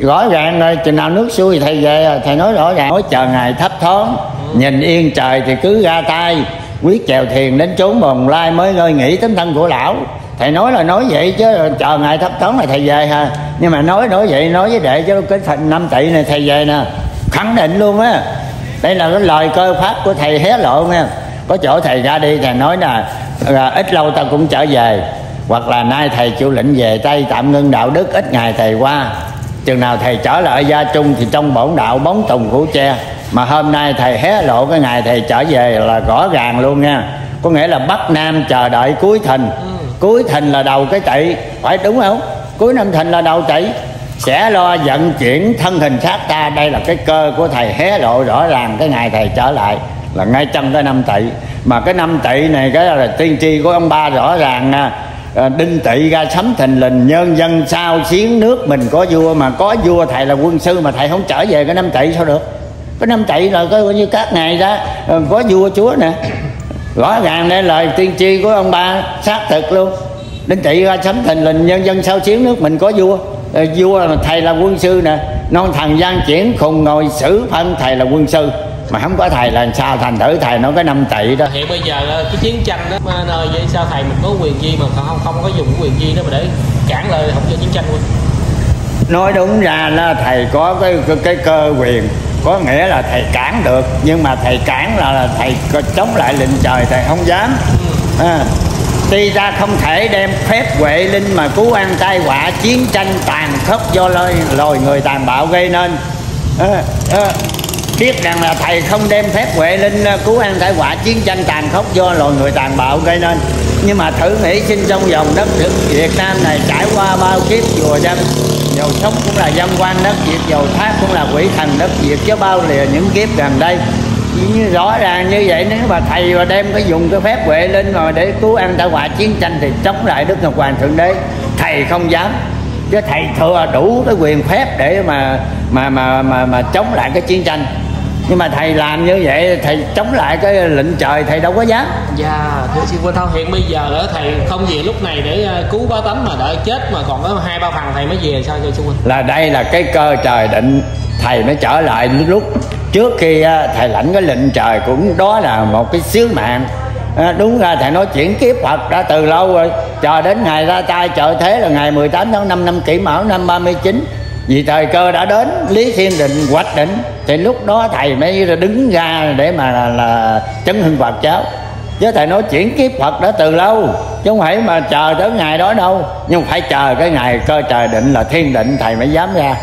rõ ràng rồi chừng nào nước xuôi thầy về thầy nói rõ ràng. Nói chờ ngày thấp thoáng nhìn yên trời thì cứ ra tay. Quyết chèo thuyền đến chốn bồng lai mới ngơi nghỉ tấm thân của lão. Thầy nói là nói vậy chứ chờ ngày thấp thoáng là thầy về ha. Nhưng mà nói nói vậy nói với đệ chứ cái thành năm tỷ này thầy về nè. Khẳng định luôn á. Đây là cái lời cơ pháp của thầy hé lộ nha. Có chỗ thầy ra đi thầy nói là, là ờ, ít lâu ta cũng trở về. Hoặc là nay thầy chịu lệnh về tây tạm ngưng đạo đức ít ngày thầy qua chừng nào thầy trở lại gia trung thì trong bổn đạo bóng tùng củ tre mà hôm nay thầy hé lộ cái ngày thầy trở về là rõ ràng luôn nha. Có nghĩa là bắc nam chờ đợi cuối thình cuối thình là đầu cái tỵ. Phải đúng không? Cuối năm thình là đầu tỵ. Sẽ lo vận chuyển thân hình xác ta. Đây là cái cơ của thầy hé lộ rõ ràng cái ngày thầy trở lại. Là ngay trong cái năm tỵ. Mà cái năm tỵ này cái là tiên tri của ông ba rõ ràng Ờ, đinh tỵ ra sấm thình lình, nhân dân sao xiến nước, mình có vua mà có vua, thầy là quân sư mà thầy không trở về cái năm tỵ sao được? Cái năm tỵ là coi như các ngày đó ờ, có vua chúa nè. Rõ ràng đây lời tiên tri của ông ba, xác thực luôn. Đinh tỵ ra sấm thình lình, nhân dân sao xiến nước, mình có vua. Ờ, vua là thầy là quân sư nè. Non thần gian chuyển, khùng ngồi xử phân thầy là quân sư mà không có thầy là sao? Thành thử thầy nói cái năm tỷ đó. Hiện bây giờ cái chiến tranh đó mà nơi vậy sao thầy mình có quyền gì mà không không có dùng quyền gì đó mà để cản lời không cho chiến tranh luôn? Nói đúng ra là thầy có cái cái, cái cơ quyền có nghĩa là thầy cản được nhưng mà thầy cản là, là thầy chống lại lệnh trời thầy không dám. À, tuy ra không thể đem phép huệ linh mà cứu an tai họa chiến tranh tàn khốc do loài, loài người tàn bạo gây nên. À, à, biết rằng là thầy không đem phép huệ linh ờ, cứu an tại quả chiến tranh tàn khốc do loài người tàn bạo gây nên. Nhưng mà thử nghĩ sinh trong vòng đất nước Việt Nam này trải qua bao kiếp chùa dân dầu sống cũng là dân quan đất Việt dầu thác cũng là quỷ thần đất Việt chứ bao lìa những kiếp gần đây. Như rõ ràng như vậy nếu mà thầy mà đem cái dùng cái phép huệ linh mà để cứu an tại họa chiến tranh thì chống lại đức ngọc hoàng thượng đế. Thầy không dám chứ thầy thừa đủ cái quyền phép để mà mà mà mà, mà chống lại cái chiến tranh nhưng mà thầy làm như vậy thầy chống lại cái lệnh trời thầy đâu có dám. Dạ thưa sư quan thao hiện bây giờ thầy không về lúc này để cứu bá tánh mà đợi chết mà còn có hai ba phần thầy mới về sao cho sư huynh là đây là cái cơ trời định thầy mới trở lại lúc trước khi thầy lãnh cái lệnh trời cũng đó là một cái sứ mạng. À, đúng ra thầy nói chuyển kiếp Phật đã từ lâu rồi chờ đến ngày ra tay trợ thế là ngày 18 tháng 5 năm kỷ mão năm 39 vì thời cơ đã đến lý thiên định hoạch định. Thì lúc đó thầy mới đứng ra để mà là, là chấn hưng Phật cháu chứ thầy nói chuyển kiếp Phật đã từ lâu chứ không phải mà chờ tới ngày đó đâu. Nhưng phải chờ cái ngày cơ trời định là thiên định thầy mới dám ra.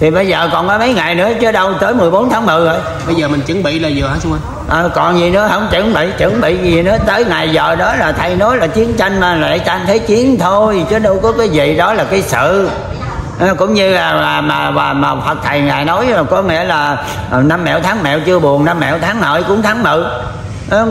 Thì bây giờ còn có mấy ngày nữa chứ đâu tới 14 tháng 10 rồi. Bây giờ mình chuẩn bị là vừa hả sư huynh à, còn gì nữa không chuẩn bị chuẩn bị gì nữa. Tới ngày giờ đó là thầy nói là chiến tranh mà lại tranh thế chiến thôi chứ đâu có cái gì đó là cái sự cũng như là mà mà, mà, mà Phật thầy ngài nói là có nghĩa là năm mẹo tháng mẹo chưa buồn năm mẹo tháng nội cũng tháng mự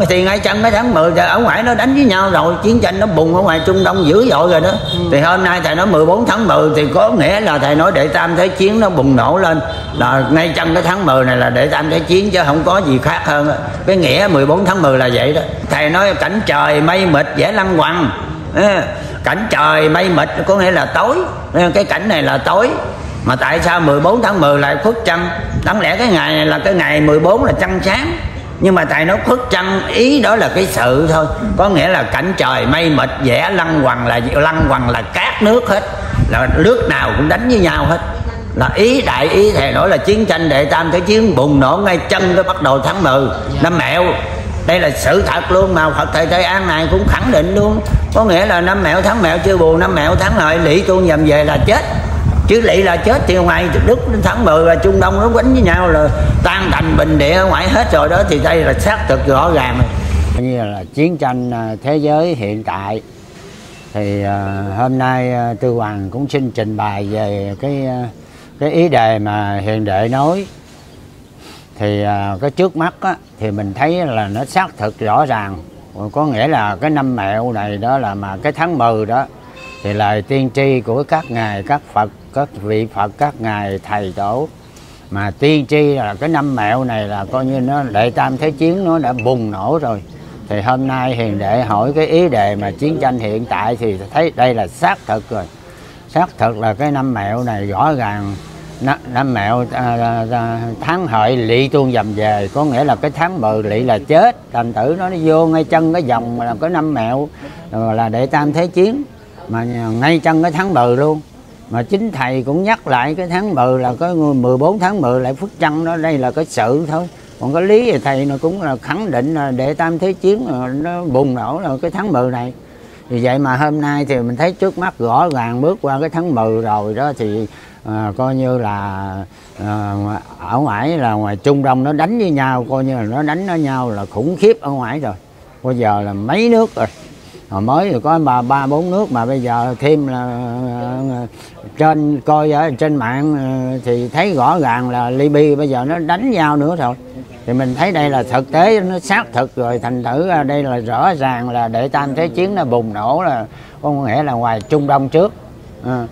thì ngay chân cái tháng 10 ở ngoài nó đánh với nhau rồi chiến tranh nó bùng ở ngoài Trung Đông dữ dội rồi đó. Ừ. thì hôm nay thầy nói 14 tháng 10 thì có nghĩa là thầy nói để tam thế chiến nó bùng nổ lên. Là ngay chân cái tháng 10 này là để tam thế chiến chứ không có gì khác hơn cái nghĩa 14 tháng 10 là vậy đó. Thầy nói cảnh trời mây mịt dễ lăng quăng cảnh trời mây mịt, có nghĩa là tối. Cái cảnh này là tối. Mà tại sao 14 tháng 10 lại khuất trăng đáng lẽ cái ngày này là cái ngày 14 là trăng sáng. Nhưng mà tại nó khuất trăng ý đó là cái sự thôi. Có nghĩa là cảnh trời mây mịt vẽ lăng quằng là lăng quằng là cát nước hết. Là nước nào cũng đánh với nhau hết. Là ý đại ý thầy nói là chiến tranh đệ tam thế chiến bùng nổ ngay chân cái bắt đầu tháng 10 năm mẹo đây là sự thật luôn mà phật thầy tây an này cũng khẳng định luôn. Có nghĩa là năm mẹo tháng mẹo chưa buồn năm mẹo tháng lợi lỵ tu nhầm về là chết. Chứ lỵ là chết thì ngoài đức đến tháng 10 và trung đông nó quánh với nhau là tan thành bình địa ngoại hết rồi đó, thì đây là xác thực rõ ràng. Rồi như là chiến tranh à, thế giới hiện tại. Thì à, hôm nay à, tư hoàng cũng xin trình bày về cái cái ý đề mà hiền đệ nói thì à, cái trước mắt á, thì mình thấy là nó xác thực rõ ràng. Có nghĩa là cái năm mẹo này đó là mà cái tháng 10 đó thì lời tiên tri của các ngài các phật các vị phật các ngài thầy tổ mà tiên tri là cái năm mẹo này là coi như nó đệ tam thế chiến nó đã bùng nổ rồi. Thì hôm nay hiền đệ hỏi cái ý đề mà chiến tranh hiện tại thì thấy đây là xác thực rồi. Xác thực là cái năm mẹo này rõ ràng năm mẹo à, à, à tháng hợi lỵ tuôn dầm về. Có nghĩa là cái tháng mười lỵ là chết. Thành tử nó, nó vô ngay chân cái dòng làm cái năm mẹo là đệ tam thế chiến. Mà ngay chân cái tháng mười luôn. Mà chính thầy cũng nhắc lại cái tháng mười là có 14 tháng mười lại phước chân đó đây là cái sự thôi. Còn cái lý thì thầy nó cũng là khẳng định là đệ tam thế chiến nó bùng nổ là cái tháng mười này. Vì vậy mà hôm nay thì mình thấy trước mắt rõ ràng bước qua cái tháng mười rồi đó thì à, coi như là à, ở ngoài là ngoài Trung Đông nó đánh với nhau coi như là nó đánh với nhau là khủng khiếp ở ngoài rồi. Bây giờ là mấy nước rồi. Hồi mới thì có ba ba bốn nước mà bây giờ thêm là à, trên coi ở trên mạng thì thấy rõ ràng là Libya bây giờ nó đánh nhau nữa rồi thì mình thấy đây là thực tế nó xác thực rồi thành thử đây là rõ ràng là để tam thế chiến nó bùng nổ là có nghĩa là ngoài Trung Đông trước. À,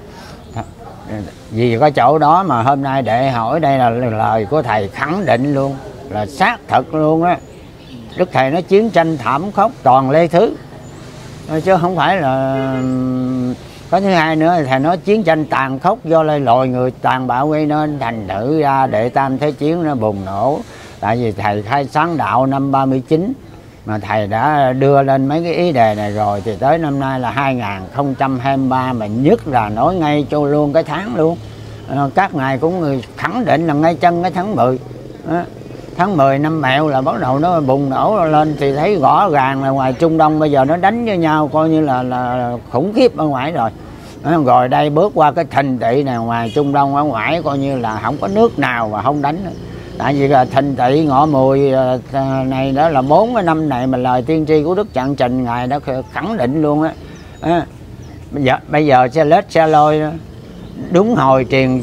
vì có chỗ đó mà hôm nay đệ hỏi đây là lời của thầy khẳng định luôn, là xác thực luôn á. Đức thầy nó chiến tranh thảm khốc toàn lê thứ. Chứ không phải là, có thứ hai nữa, thầy nói chiến tranh tàn khốc do lây lội người tàn bạo gây nên, thành thử ra đệ tam thế chiến nó bùng nổ. Tại vì thầy khai sáng đạo năm 39 mà thầy đã đưa lên mấy cái ý đề này rồi thì tới năm nay là 2023 mà nhất là nói ngay cho luôn cái tháng luôn. Ờ, các ngài cũng khẳng định là ngay chân cái tháng 10 đó. Ờ, tháng 10 năm mẹo là bắt đầu nó bùng nổ lên thì thấy rõ ràng là ngoài Trung Đông bây giờ nó đánh với nhau coi như là là khủng khiếp ở ngoài rồi. Ờ, rồi đây bước qua cái thành thị này, ngoài Trung Đông ở ngoài, coi như là không có nước nào mà không đánh nữa tại vì là thanh tị ngọ mùi à, này đó là bốn cái năm này mà lời tiên tri của đức trạng trình ngài đã khẳng định luôn á. À, bây giờ bây giờ xe lết xe lôi đúng hồi truyền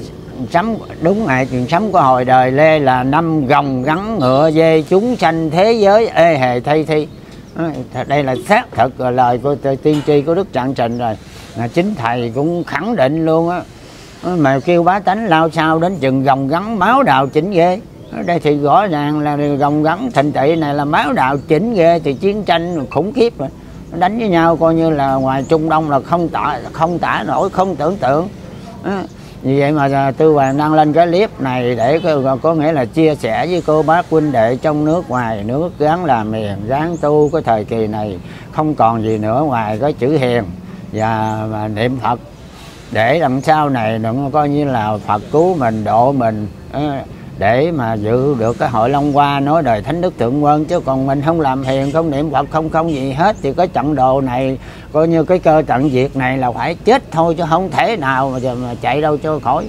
sấm đúng ngày truyền sấm của hồi đời lê là năm gồng gắn ngựa dê chúng sanh thế giới ê hề thay thi. À, đây là xác thực lời của tiên tri của đức trạng trình rồi. Là chính thầy cũng khẳng định luôn á mà kêu bá tánh lao sao đến chừng gồng gắn máu đào chỉnh ghê ở đây thì rõ ràng là gồng gắn thành tị này là máu đạo chỉnh ghê thì chiến tranh khủng khiếp rồi. Đánh với nhau coi như là ngoài trung đông là không tả không tả nổi không tưởng tượng. À, vì vậy mà tư hoàng đăng lên cái clip này để có, có nghĩa là chia sẻ với cô bác huynh đệ trong nước ngoài nước gắng làm miền gắng tu cái thời kỳ này. Không còn gì nữa ngoài cái chữ hiền và, và niệm phật. Để làm sao này đừng coi như là phật cứu mình độ mình. À, để mà giữ được cái hội Long Hoa nói đời Thánh Đức Thượng Quân chứ còn mình không làm hiền không niệm Phật không không gì hết thì cái trận đồ này coi như cái cơ trận diệt này là phải chết thôi chứ không thể nào mà, mà chạy đâu cho khỏi.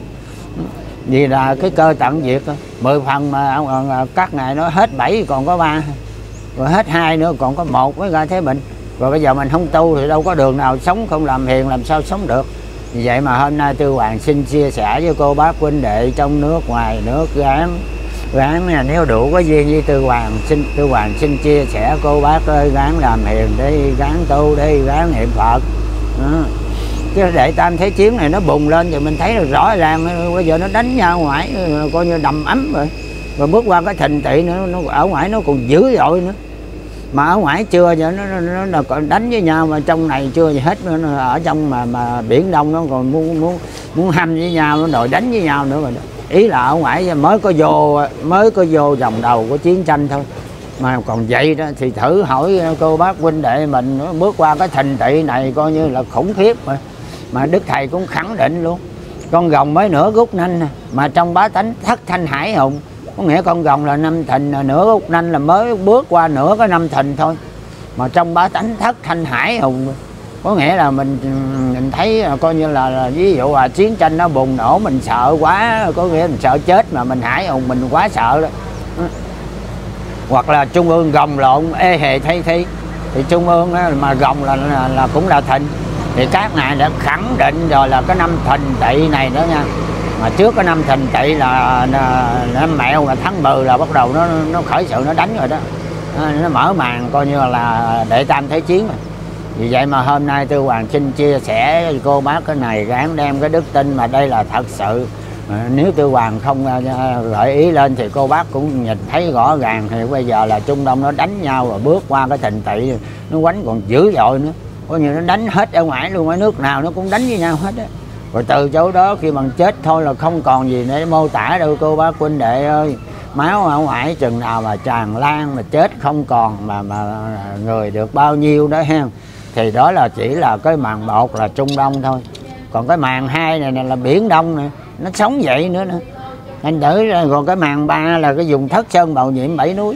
Vì là cái cơ trận diệt mười phần mà ờ, ờ, các ngài nói hết bảy còn có ba rồi hết hai nữa còn có một mới ra thế bệnh rồi bây giờ mình không tu thì đâu có đường nào sống không làm hiền làm sao sống được vì vậy mà hôm nay tư hoàng xin chia sẻ với cô bác huynh đệ trong nước, ngoài nước gán gán là nếu đủ có duyên với tư hoàng, xin, tư hoàng xin chia sẻ cô bác ơi gán làm hiền đi gán tu đi gán niệm phật. Đó. chứ để tam thế chiến này nó bùng lên thì mình thấy được rõ ràng, bây giờ nó đánh nhau ngoài, coi như đầm ấm rồi. Rồi bước qua cái thành tị nữa, nó ở ngoài nó còn dữ dội nữa mà ở ngoài chưa giờ nó, nó, nó, nó đánh với nhau mà trong này chưa gì hết nữa ở trong mà mà biển đông nó còn muốn muốn muốn hâm với nhau nó đòi đánh với nhau nữa mà. Ý là ở ngoài mới có vô mới có vô dòng đầu của chiến tranh thôi. Mà còn vậy đó thì thử hỏi ờ, cô bác huynh đệ mình bước qua cái thành tị này coi như là khủng khiếp mà. Mà đức thầy cũng khẳng định luôn. Con rồng mới nửa gút nanh mà trong bá tánh thất thanh hải hùng có nghĩa con rồng là năm thìn nửa út nanh là mới bước qua nửa cái năm thìn thôi. Mà trong bá tánh thất thanh hải hùng có nghĩa là mình mình thấy coi như là, là ví dụ là chiến tranh nó bùng nổ mình sợ quá có nghĩa mình sợ chết mà mình hải hùng mình quá sợ đó. Ừ. Hoặc là trung ương gồng lộn ê hề thay thi. Thì trung ương mà gồng là, là, là cũng là thìn. Thì các ngài đã khẳng định rồi là cái năm thìn tỵ này đó nha mà trước cái năm thìn tỵ là năm mẹo, là tháng 10 là bắt đầu nó nó khởi sự, nó đánh rồi đó. Nó mở màn coi như là đệ tam thế chiến rồi vì vậy mà hôm nay tư hoàng xin chia sẻ với cô bác cái này gán đem cái đức tin mà đây là thật sự. Nếu tư hoàng không à, à, gợi ý lên thì cô bác cũng nhìn thấy rõ ràng thì bây giờ là trung đông nó đánh nhau rồi bước qua cái thìn tị nó quánh còn dữ dội nữa. Coi như nó đánh hết ở ngoài luôn, ở nước nào nó cũng đánh với nhau hết á rồi từ chỗ đó khi bằng chết thôi là không còn gì để mô tả đâu cô bác huynh đệ ơi. Máu ở ngoài chừng nào mà tràn lan mà chết không còn mà mà người được bao nhiêu đó ha. Thì đó là chỉ là cái màn một là trung đông thôi. Còn cái màn hai này, này là biển đông nè nó sống vậy nữa nè. Anh đỡ ra còn cái màn ba là cái vùng thất sơn bầu nhiễm bảy núi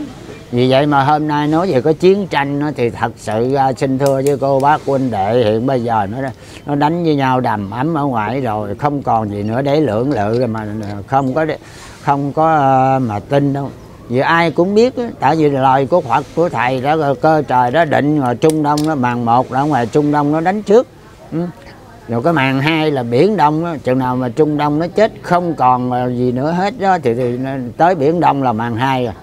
vì vậy mà hôm nay nói về cái chiến tranh nó thì thật sự à, xin thưa với cô bác huynh đệ hiện bây giờ nó nó đánh với nhau đầm ấm ở ngoài rồi không còn gì nữa để lưỡng lự rồi mà à, không có không có à, mà tin đâu. Vì ai cũng biết tại vì lời của Phật của thầy đó cơ trời đó định rồi Trung Đông nó màn một là ngoài Trung Đông nó đánh trước. Ừ. Rồi cái màn hai là biển đông đó, chừng nào mà trung đông nó chết không còn gì nữa hết đó thì, thì tới biển đông là màn hai rồi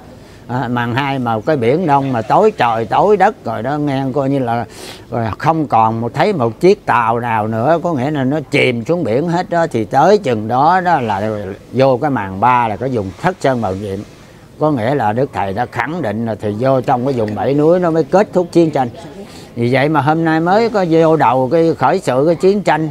à, màn hai mà cái biển đông mà tối trời tối đất rồi đó nghe coi như là rồi không còn một thấy một chiếc tàu nào nữa có nghĩa là nó chìm xuống biển hết đó. Thì tới chừng đó đó là vô cái màn ba là có dùng thất sơn bảo nhiệm. Có nghĩa là đức thầy đã khẳng định là thì vô trong cái vùng bảy núi nó mới kết thúc chiến tranh. Vì vậy mà hôm nay mới có vô đầu cái khởi sự cái chiến tranh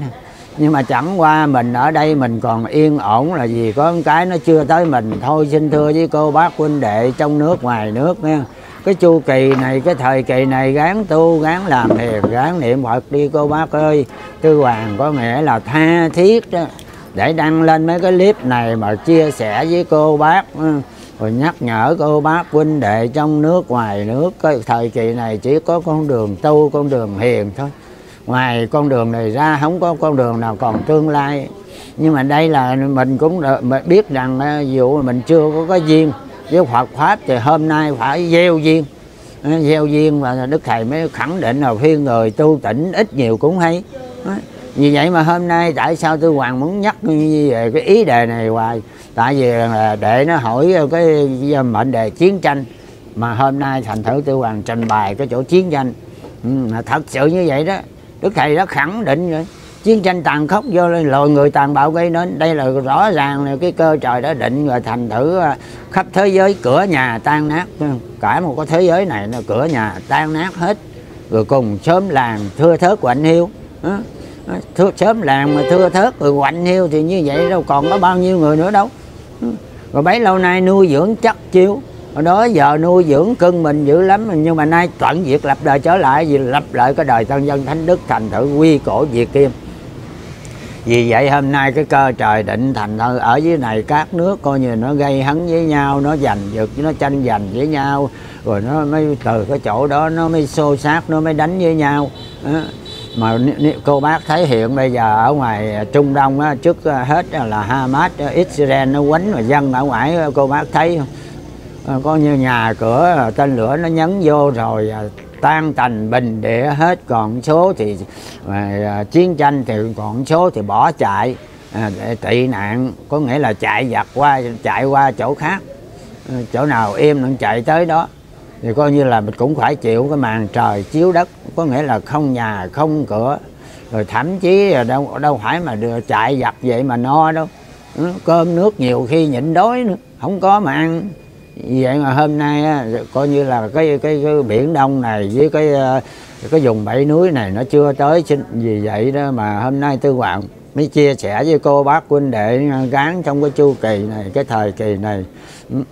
nhưng mà chẳng qua mình ở đây mình còn yên ổn là gì có cái nó chưa tới mình. Thôi xin thưa với cô bác huynh đệ trong nước, ngoài nước nha. Cái chu kỳ này, cái thời kỳ này gán tu, gán làm hiền, gán niệm phật đi cô bác ơi. Tư hoàng có nghĩa là tha thiết đó. Để đăng lên mấy cái clip này mà chia sẻ với cô bác ừ. rồi nhắc nhở cô bác huynh đệ trong nước, ngoài nước. Cái thời kỳ này chỉ có con đường tu, con đường hiền thôi ngoài con đường này ra không có con đường nào còn tương lai. Nhưng mà đây là mình cũng biết rằng à, dù mình chưa có cái duyên với Phật pháp thì hôm nay phải gieo duyên. À, gieo duyên và đức thầy mới khẳng định là khuyên người tu tỉnh ít nhiều cũng hay. Vì vậy mà hôm nay tại sao tôi hoàng muốn nhắc về cái ý đề này hoài? Tại vì để nó hỏi cái mệnh đề chiến tranh mà hôm nay thành thử tư hoàng trình bày cái chỗ chiến tranh. Ừ, thật sự như vậy đó đức thầy đã khẳng định rồi chiến tranh tàn khốc do loài người tàn bạo gây nên. Đây là rõ ràng là cái cơ trời đã định rồi thành thử à, khắp thế giới cửa nhà tan nát. Cả một cái thế giới này là cửa nhà tan nát hết. Rồi cùng sớm làng thưa thớt quạnh hiu thưa, sớm làng mà thưa thớt, rồi quạnh hiu thì như vậy đâu còn có bao nhiêu người nữa đâu. Rồi bấy lâu nay nuôi dưỡng chắc chiêu hồi đó giờ nuôi dưỡng cưng mình dữ lắm nhưng mà nay tận diệt lập đời trở lại vì lập lại cái đời tân dân thánh đức thành thử quy cổ diệt kim. Vì vậy hôm nay cái cơ trời định thành thơ ở dưới này các nước coi như nó gây hấn với nhau nó giành giật nó tranh giành với nhau rồi nó mới từ cái chỗ đó nó mới xô xát nó mới đánh với nhau. Mà cô bác thấy hiện bây giờ ở ngoài Trung Đông á, trước hết là Hamas Israel nó quấn mà dân ở ngoài cô bác thấy không? Coi có như nhà cửa à, tên lửa nó nhấn vô rồi à, tan thành bình địa hết. Còn số thì à, chiến tranh thì còn số thì bỏ chạy à, để tị nạn. Có nghĩa là chạy giặt qua chạy qua chỗ khác. Chỗ nào im nó chạy tới đó. Thì coi như là mình cũng phải chịu cái màn trời chiếu đất. Có nghĩa là không nhà không cửa. Rồi thậm chí là đâu đâu phải mà đưa chạy giặt vậy mà no đâu. Ừ, cơm nước nhiều khi nhịn đói nữa không có mà ăn vậy mà hôm nay á, coi như là cái, cái cái biển đông này với cái ờ, cái vùng bảy núi này nó chưa tới vì vậy đó mà hôm nay tư hoàng mới chia sẻ với cô bác huynh đệ gán trong cái chu kỳ này cái thời kỳ này ừ,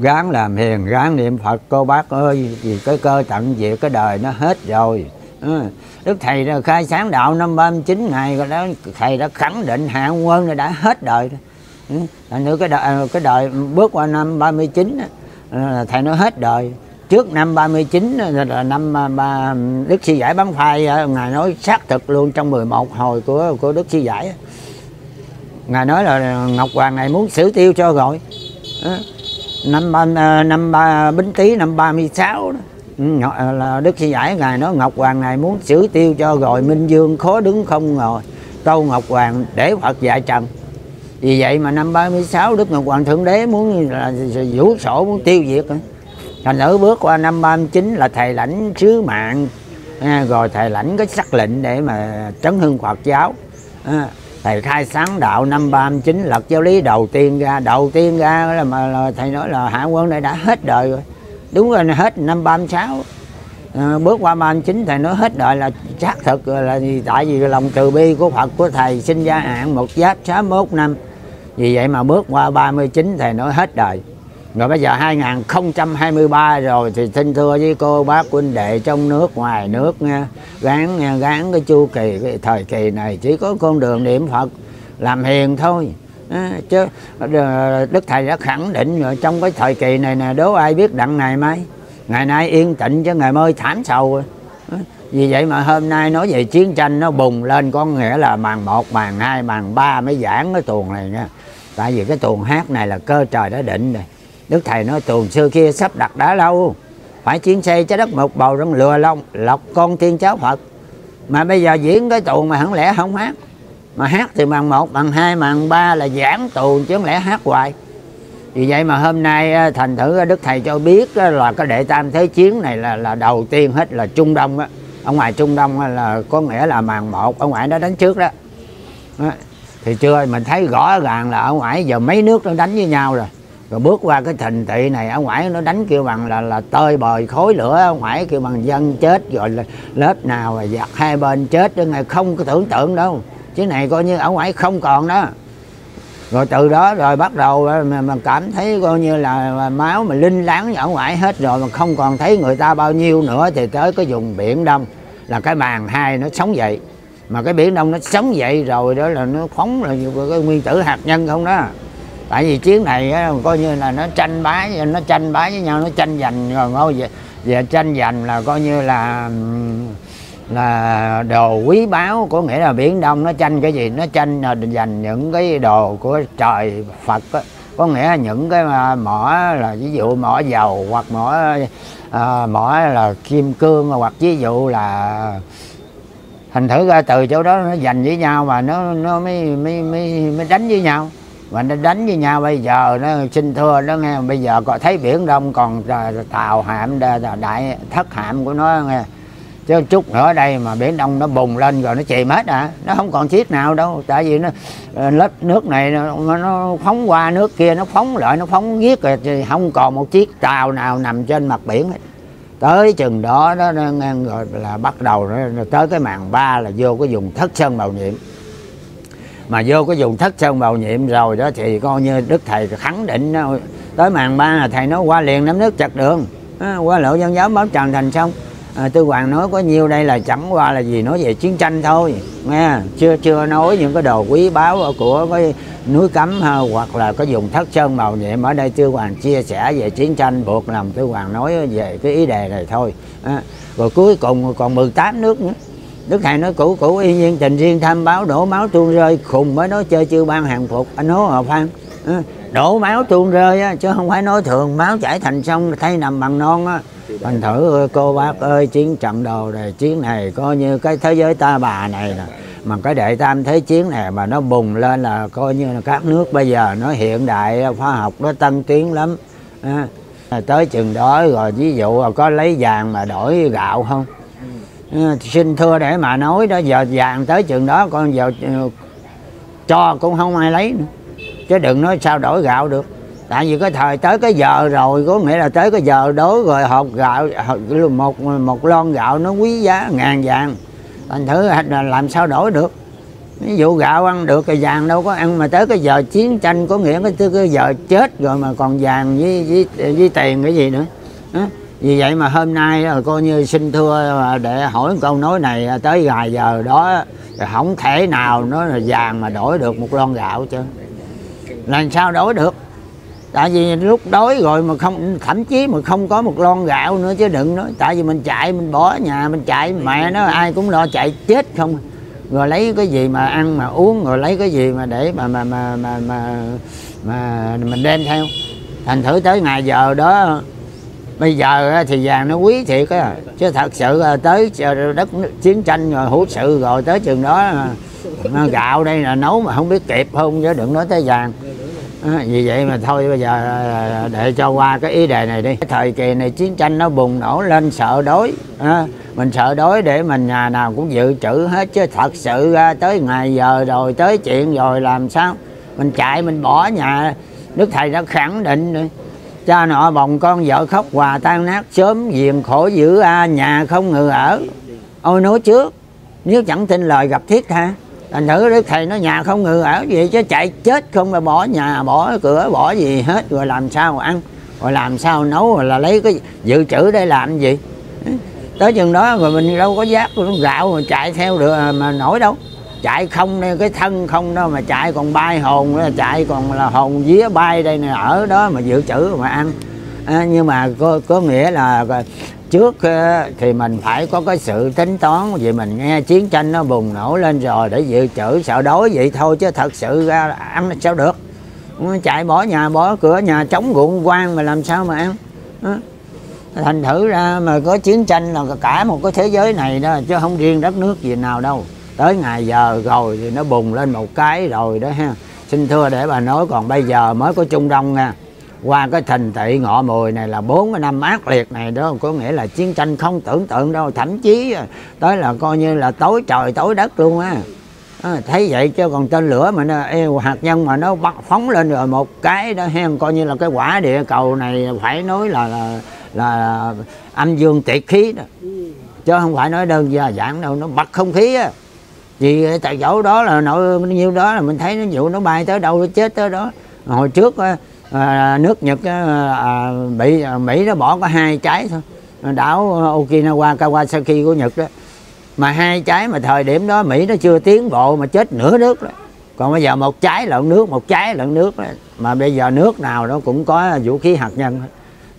gán làm hiền gán niệm phật cô bác ơi vì cái cơ tận diệt cái đời nó hết rồi ừ. đức thầy đã khai sáng đạo năm 39 ngày rồi đó thầy đã khẳng định hạng quân đã hết đời rồi Ừ. thành nữa cái đời cái đời bước qua năm 39 là thầy nói hết đời. Trước năm 39 là năm ba đức sư giải bắn phai à, ngài nói xác thực luôn trong 11 hồi của của đức sư giải ngài nói là ngọc hoàng này muốn xử tiêu cho rồi. Năm ba à, năm ba, bính tý năm 36 đó. Ừ, à, là đức sư giải ngài nói ngọc hoàng này muốn xử tiêu cho rồi, minh dương khó đứng không ngồi câu ngọc hoàng để phật dạy trần vì vậy mà năm 36 đức ngọc hoàng thượng đế muốn là vũ sổ muốn tiêu diệt thành nữ bước qua năm 39 là thầy lãnh sứ mạng. À, rồi thầy lãnh cái sắc lệnh để mà trấn hưng phật giáo. À, thầy khai sáng đạo năm 39 lật giáo lý đầu tiên ra. Đầu tiên ra là mà là thầy nói là hạ quân này đã hết đời rồi. Đúng rồi hết năm 36 à, bước qua ba chín thầy nói hết đời là xác thực là tại vì lòng từ bi của phật của thầy sinh ra hạn một giáp 61 năm vì vậy mà bước qua 39 thầy nói hết đời. Rồi bây giờ 2023 rồi thì xin thưa với cô bác huynh đệ trong nước ngoài nước nha gán nha gán cái chu kỳ cái thời kỳ này chỉ có con đường niệm phật làm hiền thôi. À, chứ ờ, đức thầy đã khẳng định rồi trong cái thời kỳ này nè đố ai biết đặng này mai? Ngày nay yên tĩnh chứ ngày mai thảm sầu rồi à, vì vậy mà hôm nay nói về chiến tranh nó bùng lên có nghĩa là màn một màn hai màn ba mới giảng cái tuần này nha tại vì cái tuồng hát này là cơ trời đã định rồi. Đức thầy nói, tuồng xưa kia sắp đặt đã lâu, phải chiến xây trái đất một bầu trong lừa lông lọc con tiên cháu phật. Mà bây giờ diễn cái tuồng mà hẳn lẽ không hát. Mà hát thì bằng một bằng hai bằng ba là giảng tuồng chứ không lẽ hát hoài. Vì vậy mà hôm nay ờ, thành thử ờ, đức thầy cho biết ờ, là cái đệ tam thế chiến này là là đầu tiên hết là trung đông á. Ở ngoài trung đông là có nghĩa là màn một, ở ngoài nó đánh trước đó thì chưa mình thấy rõ ràng là ở ngoài giờ mấy nước nó đánh với nhau rồi. Rồi bước qua cái thành tị này ở ngoài nó đánh kêu bằng là là tơi bời khối lửa ở ngoài kêu bằng dân chết rồi là lớp nào rồi giặc hai bên chết đó ngày không có tưởng tượng đâu. Chứ này coi như ở ngoài không còn đó. Rồi từ đó rồi bắt đầu mà, mà cảm thấy coi như là máu mà linh láng ở ngoài hết rồi mà không còn thấy người ta bao nhiêu nữa thì tới cái vùng biển đông là cái màn hai nó sống dậy mà cái biển đông nó sống dậy rồi đó là nó phóng là cái nguyên tử hạt nhân không đó. Tại vì chiến này á, coi như là nó tranh bá nó tranh bá với nhau nó tranh giành rồi ngôi về, về tranh giành là coi như là là đồ quý báu có nghĩa là biển đông. Nó tranh cái gì? Nó tranh là dành những cái đồ của trời phật á. Có nghĩa là những cái à, mỏ là ví dụ mỏ dầu hoặc mỏ à, mỏ là kim cương hoặc ví dụ là thành thử ra từ chỗ đó nó giành với nhau mà nó nó mới mới mới, mới đánh với nhau. Và nó đánh với nhau bây giờ nó xin thưa nó nghe bây giờ có thấy biển đông còn tàu hạm đại thất hạm của nó nghe. Chứ chút nữa đây mà biển đông nó bùng lên rồi nó chìm hết à nó không còn chiếc nào đâu tại vì nó ờ, lớp nước này nó, nó phóng qua nước kia nó phóng lại nó phóng giết rồi thì không còn một chiếc tàu nào nằm trên mặt biển hết tới chừng đó nó, nó, rồi là bắt đầu nó tới cái màn ba là vô cái vùng thất sơn bào nhiệm. Mà vô cái vùng thất sơn bào nhiệm rồi đó thì coi như đức thầy khẳng định tới màn ba là thầy nó qua liền nắm nước chặt đường. À, qua lộ dân giáo báo tràn thành xong à, tư hoàng nói có nhiêu đây là chẳng qua là gì nói về chiến tranh thôi. Nghe chưa chưa nói những cái đồ quý báu của cái núi cấm ha, hoặc là cái vùng thất sơn màu nhiệm. Ở đây tư hoàng chia sẻ về chiến tranh buộc lòng tư hoàng nói về cái ý đề này thôi. À, rồi cuối cùng còn 18 nước nữa. Đức Thầy nói cũ cũ y nhiên tình riêng tham báo đổ máu tuôn rơi khùng mới nói chơi chưa ban hàng phục. Anh hố hợp phan à, đổ máu tuôn rơi chứ không phải nói thường máu chảy thành sông thay nằm bằng non á thành thử cô bác ơi chiến trận đồ này chiến này coi như cái thế giới ta bà này nè. Mà cái đệ tam thế chiến này mà nó bùng lên là coi như là các nước bây giờ nó hiện đại khoa học nó tân tiến lắm. À, tới chừng đó rồi ví dụ có lấy vàng mà đổi gạo không? À, xin thưa để mà nói đó giờ vàng tới chừng đó con giờ ừ, cho cũng không ai lấy nữa. Chứ đừng nói sao đổi gạo được tại vì cái thời tới cái giờ rồi có nghĩa là tới cái giờ đó rồi hộp gạo một một lon gạo nó quý giá ngàn vàng. Thành thử làm sao đổi được? Ví dụ gạo ăn được cái vàng đâu có ăn mà tới cái giờ chiến tranh có nghĩa cái cái giờ chết rồi mà còn vàng với với, với tiền cái gì nữa. Đó. vì vậy mà hôm nay là coi như xin thưa để hỏi câu nói này à, tới gài giờ đó không thể nào nó là vàng mà đổi được một lon gạo chứ. Làm sao đổi được? Tại vì lúc đói rồi mà không thậm chí mà không có một lon gạo nữa chứ đừng nói. Tại vì mình chạy mình bỏ nhà mình chạy mẹ nó ai cũng lo chạy chết không. Rồi lấy cái gì mà ăn mà uống rồi lấy cái gì mà để mà mà mà mà mà, mà mình đem theo. Thành thử tới ngày giờ đó bây giờ thì vàng nó quý thiệt á. Chứ thật sự tới đất chiến tranh rồi hữu sự rồi tới chừng đó mà gạo đây là nấu mà không biết kịp không chứ đừng nói tới vàng à, vì vậy mà thôi bây giờ ờ, để cho qua cái ý đề này đi. Cái thời kỳ này chiến tranh nó bùng nổ lên sợ đói à, mình sợ đói để mình nhà nào cũng dự trữ hết chứ. Thật sự ra tới ngày giờ rồi tới chuyện rồi làm sao? Mình chạy mình bỏ nhà. Đức thầy đã khẳng định rồi cha nọ bồng con vợ khóc hòa tan nát sớm giềng khổ dữ a nhà không ngừ ở. Ôi nói trước nếu chẳng tin lời gặp thiết tha thành thử đức thầy nó nhà không ngừ ở gì chứ chạy chết không là bỏ nhà bỏ cửa bỏ gì hết rồi làm sao ăn rồi làm sao nấu rồi là lấy cái dự trữ để làm gì? Tới chừng đó rồi mình đâu có giác gạo mà chạy theo được mà nổi đâu. Chạy không đây cái thân không đâu mà chạy còn bay hồn nữa chạy còn là hồn vía bay đây nè ở đó mà dự trữ mà ăn. À, nhưng mà có, có nghĩa là trước ờ, thì mình phải có cái sự tính toán, vì mình nghe chiến tranh nó bùng nổ lên rồi để dự trữ, sợ đói vậy thôi chứ thật sự ra ăn sao được. Chạy bỏ nhà, bỏ cửa nhà chống ruộng quan mà làm sao mà ăn? Thành thử ra mà có chiến tranh là cả một cái thế giới này đó, chứ không riêng đất nước gì nào đâu. Tới ngày giờ rồi thì nó bùng lên một cái rồi đó ha. Xin thưa để bà nói, còn bây giờ mới có trung đông nha qua cái thành thị ngọ mùi này là bốn cái năm ác liệt này đó có nghĩa là chiến tranh không tưởng tượng đâu thậm chí à, tới là coi như là tối trời tối đất luôn á. À, thấy vậy chứ còn tên lửa mà nó yêu hạt nhân mà nó bắt phóng lên rồi một cái đó hen coi như là cái quả địa cầu này phải nói là là, là âm dương tiệt khí đó. Chứ không phải nói đơn giản đâu nó bật không khí á. Vì tại chỗ đó là nội nhiêu đó là mình thấy nó vụ nó bay tới đâu nó chết tới đó. Hồi trước à, nước nhật à, bị à, mỹ nó bỏ có hai trái thôi. Đảo okinawa kawasaki của nhật đó. Mà hai trái mà thời điểm đó mỹ nó chưa tiến bộ mà chết nửa nước đó còn bây giờ một trái lẫn nước một trái lẫn nước đó. mà bây giờ nước nào nó cũng có vũ khí hạt nhân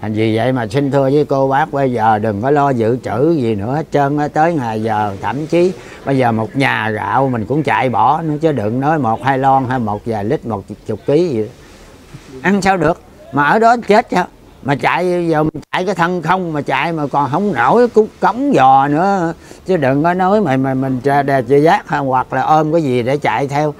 thành vì vậy mà xin thưa với cô bác bây giờ đừng có lo dự trữ gì nữa hết trơn tới ngày giờ thậm chí bây giờ một nhà gạo mình cũng chạy bỏ nữa chứ đừng nói một hai lon hay một vài lít một chục ký gì đó ăn sao được? Mà ở đó chết sao mà chạy giờ mình chạy cái thân không mà chạy mà còn không nổi cũng cống giò nữa. Chứ đừng có nói mày mày mình đè chữ giác hoặc là ôm cái gì để chạy theo.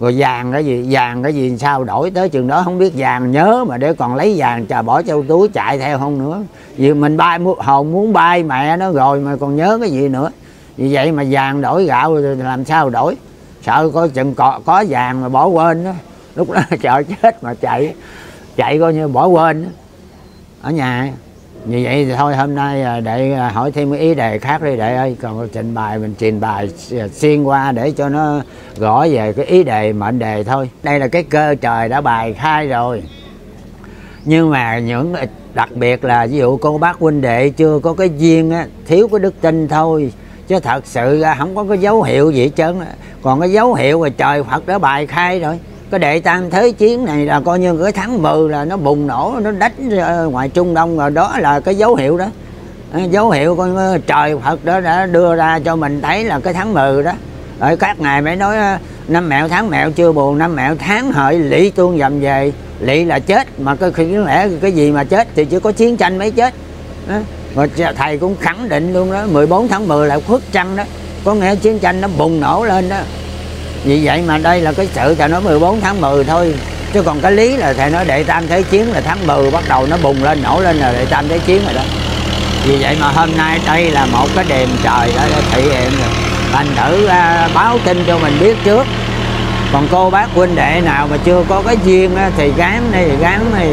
Rồi vàng cái gì vàng cái gì sao đổi tới chừng đó không biết vàng nhớ mà để còn lấy vàng trà bỏ trong túi chạy theo không nữa. Vì mình bay hồn muốn bay mẹ nó rồi mà còn nhớ cái gì nữa. Vì vậy mà vàng đổi gạo làm sao đổi? Sợ có chừng có, có vàng mà bỏ quên đó lúc đó sợ chết mà chạy chạy coi như bỏ quên ở nhà như vậy thì thôi hôm nay à, để à, hỏi thêm cái ý đề khác đi đệ ơi. Còn trình bày mình trình bày à, xuyên qua để cho nó gõ về cái ý đề mệnh đề thôi. Đây là cái cơ trời đã bài khai rồi. Nhưng mà những đặc biệt là ví dụ cô bác huynh đệ chưa có cái duyên á, thiếu cái đức tin thôi. Chứ thật sự không có cái dấu hiệu gì hết trơn còn cái dấu hiệu là trời phật đã bài khai rồi cái đệ tam thế chiến này là coi như cái tháng 10 là nó bùng nổ, nó đánh ngoài trung đông rồi, đó là cái dấu hiệu đó. Ờ, dấu hiệu con trời phật đó đã đưa ra cho mình thấy là cái tháng 10 đó. Rồi các ngài mới nói ờ, năm mẹo tháng mẹo chưa buồn, năm mẹo tháng hợi lỵ tuôn dầm về. Lỵ là chết, mà cái khi lẽ cái gì mà chết thì chỉ có chiến tranh mới chết. Đó. rồi thầy cũng khẳng định luôn đó 14 tháng 10 là khuất trăng đó. Có nghĩa chiến tranh nó bùng nổ lên đó vì vậy mà đây là cái sự thầy nói 14 tháng 10 thôi. Chứ còn cái lý là thầy nói đệ tam thế chiến là tháng 10 bắt đầu nó bùng lên nổ lên là đệ tam thế chiến rồi đó. Vì vậy mà hôm nay đây là một cái đềm trời đó đó thị hiện rồi. Thành thử uh, báo tin cho mình biết trước. Còn cô bác huynh đệ nào mà chưa có cái duyên á, thì gán đi gán đi.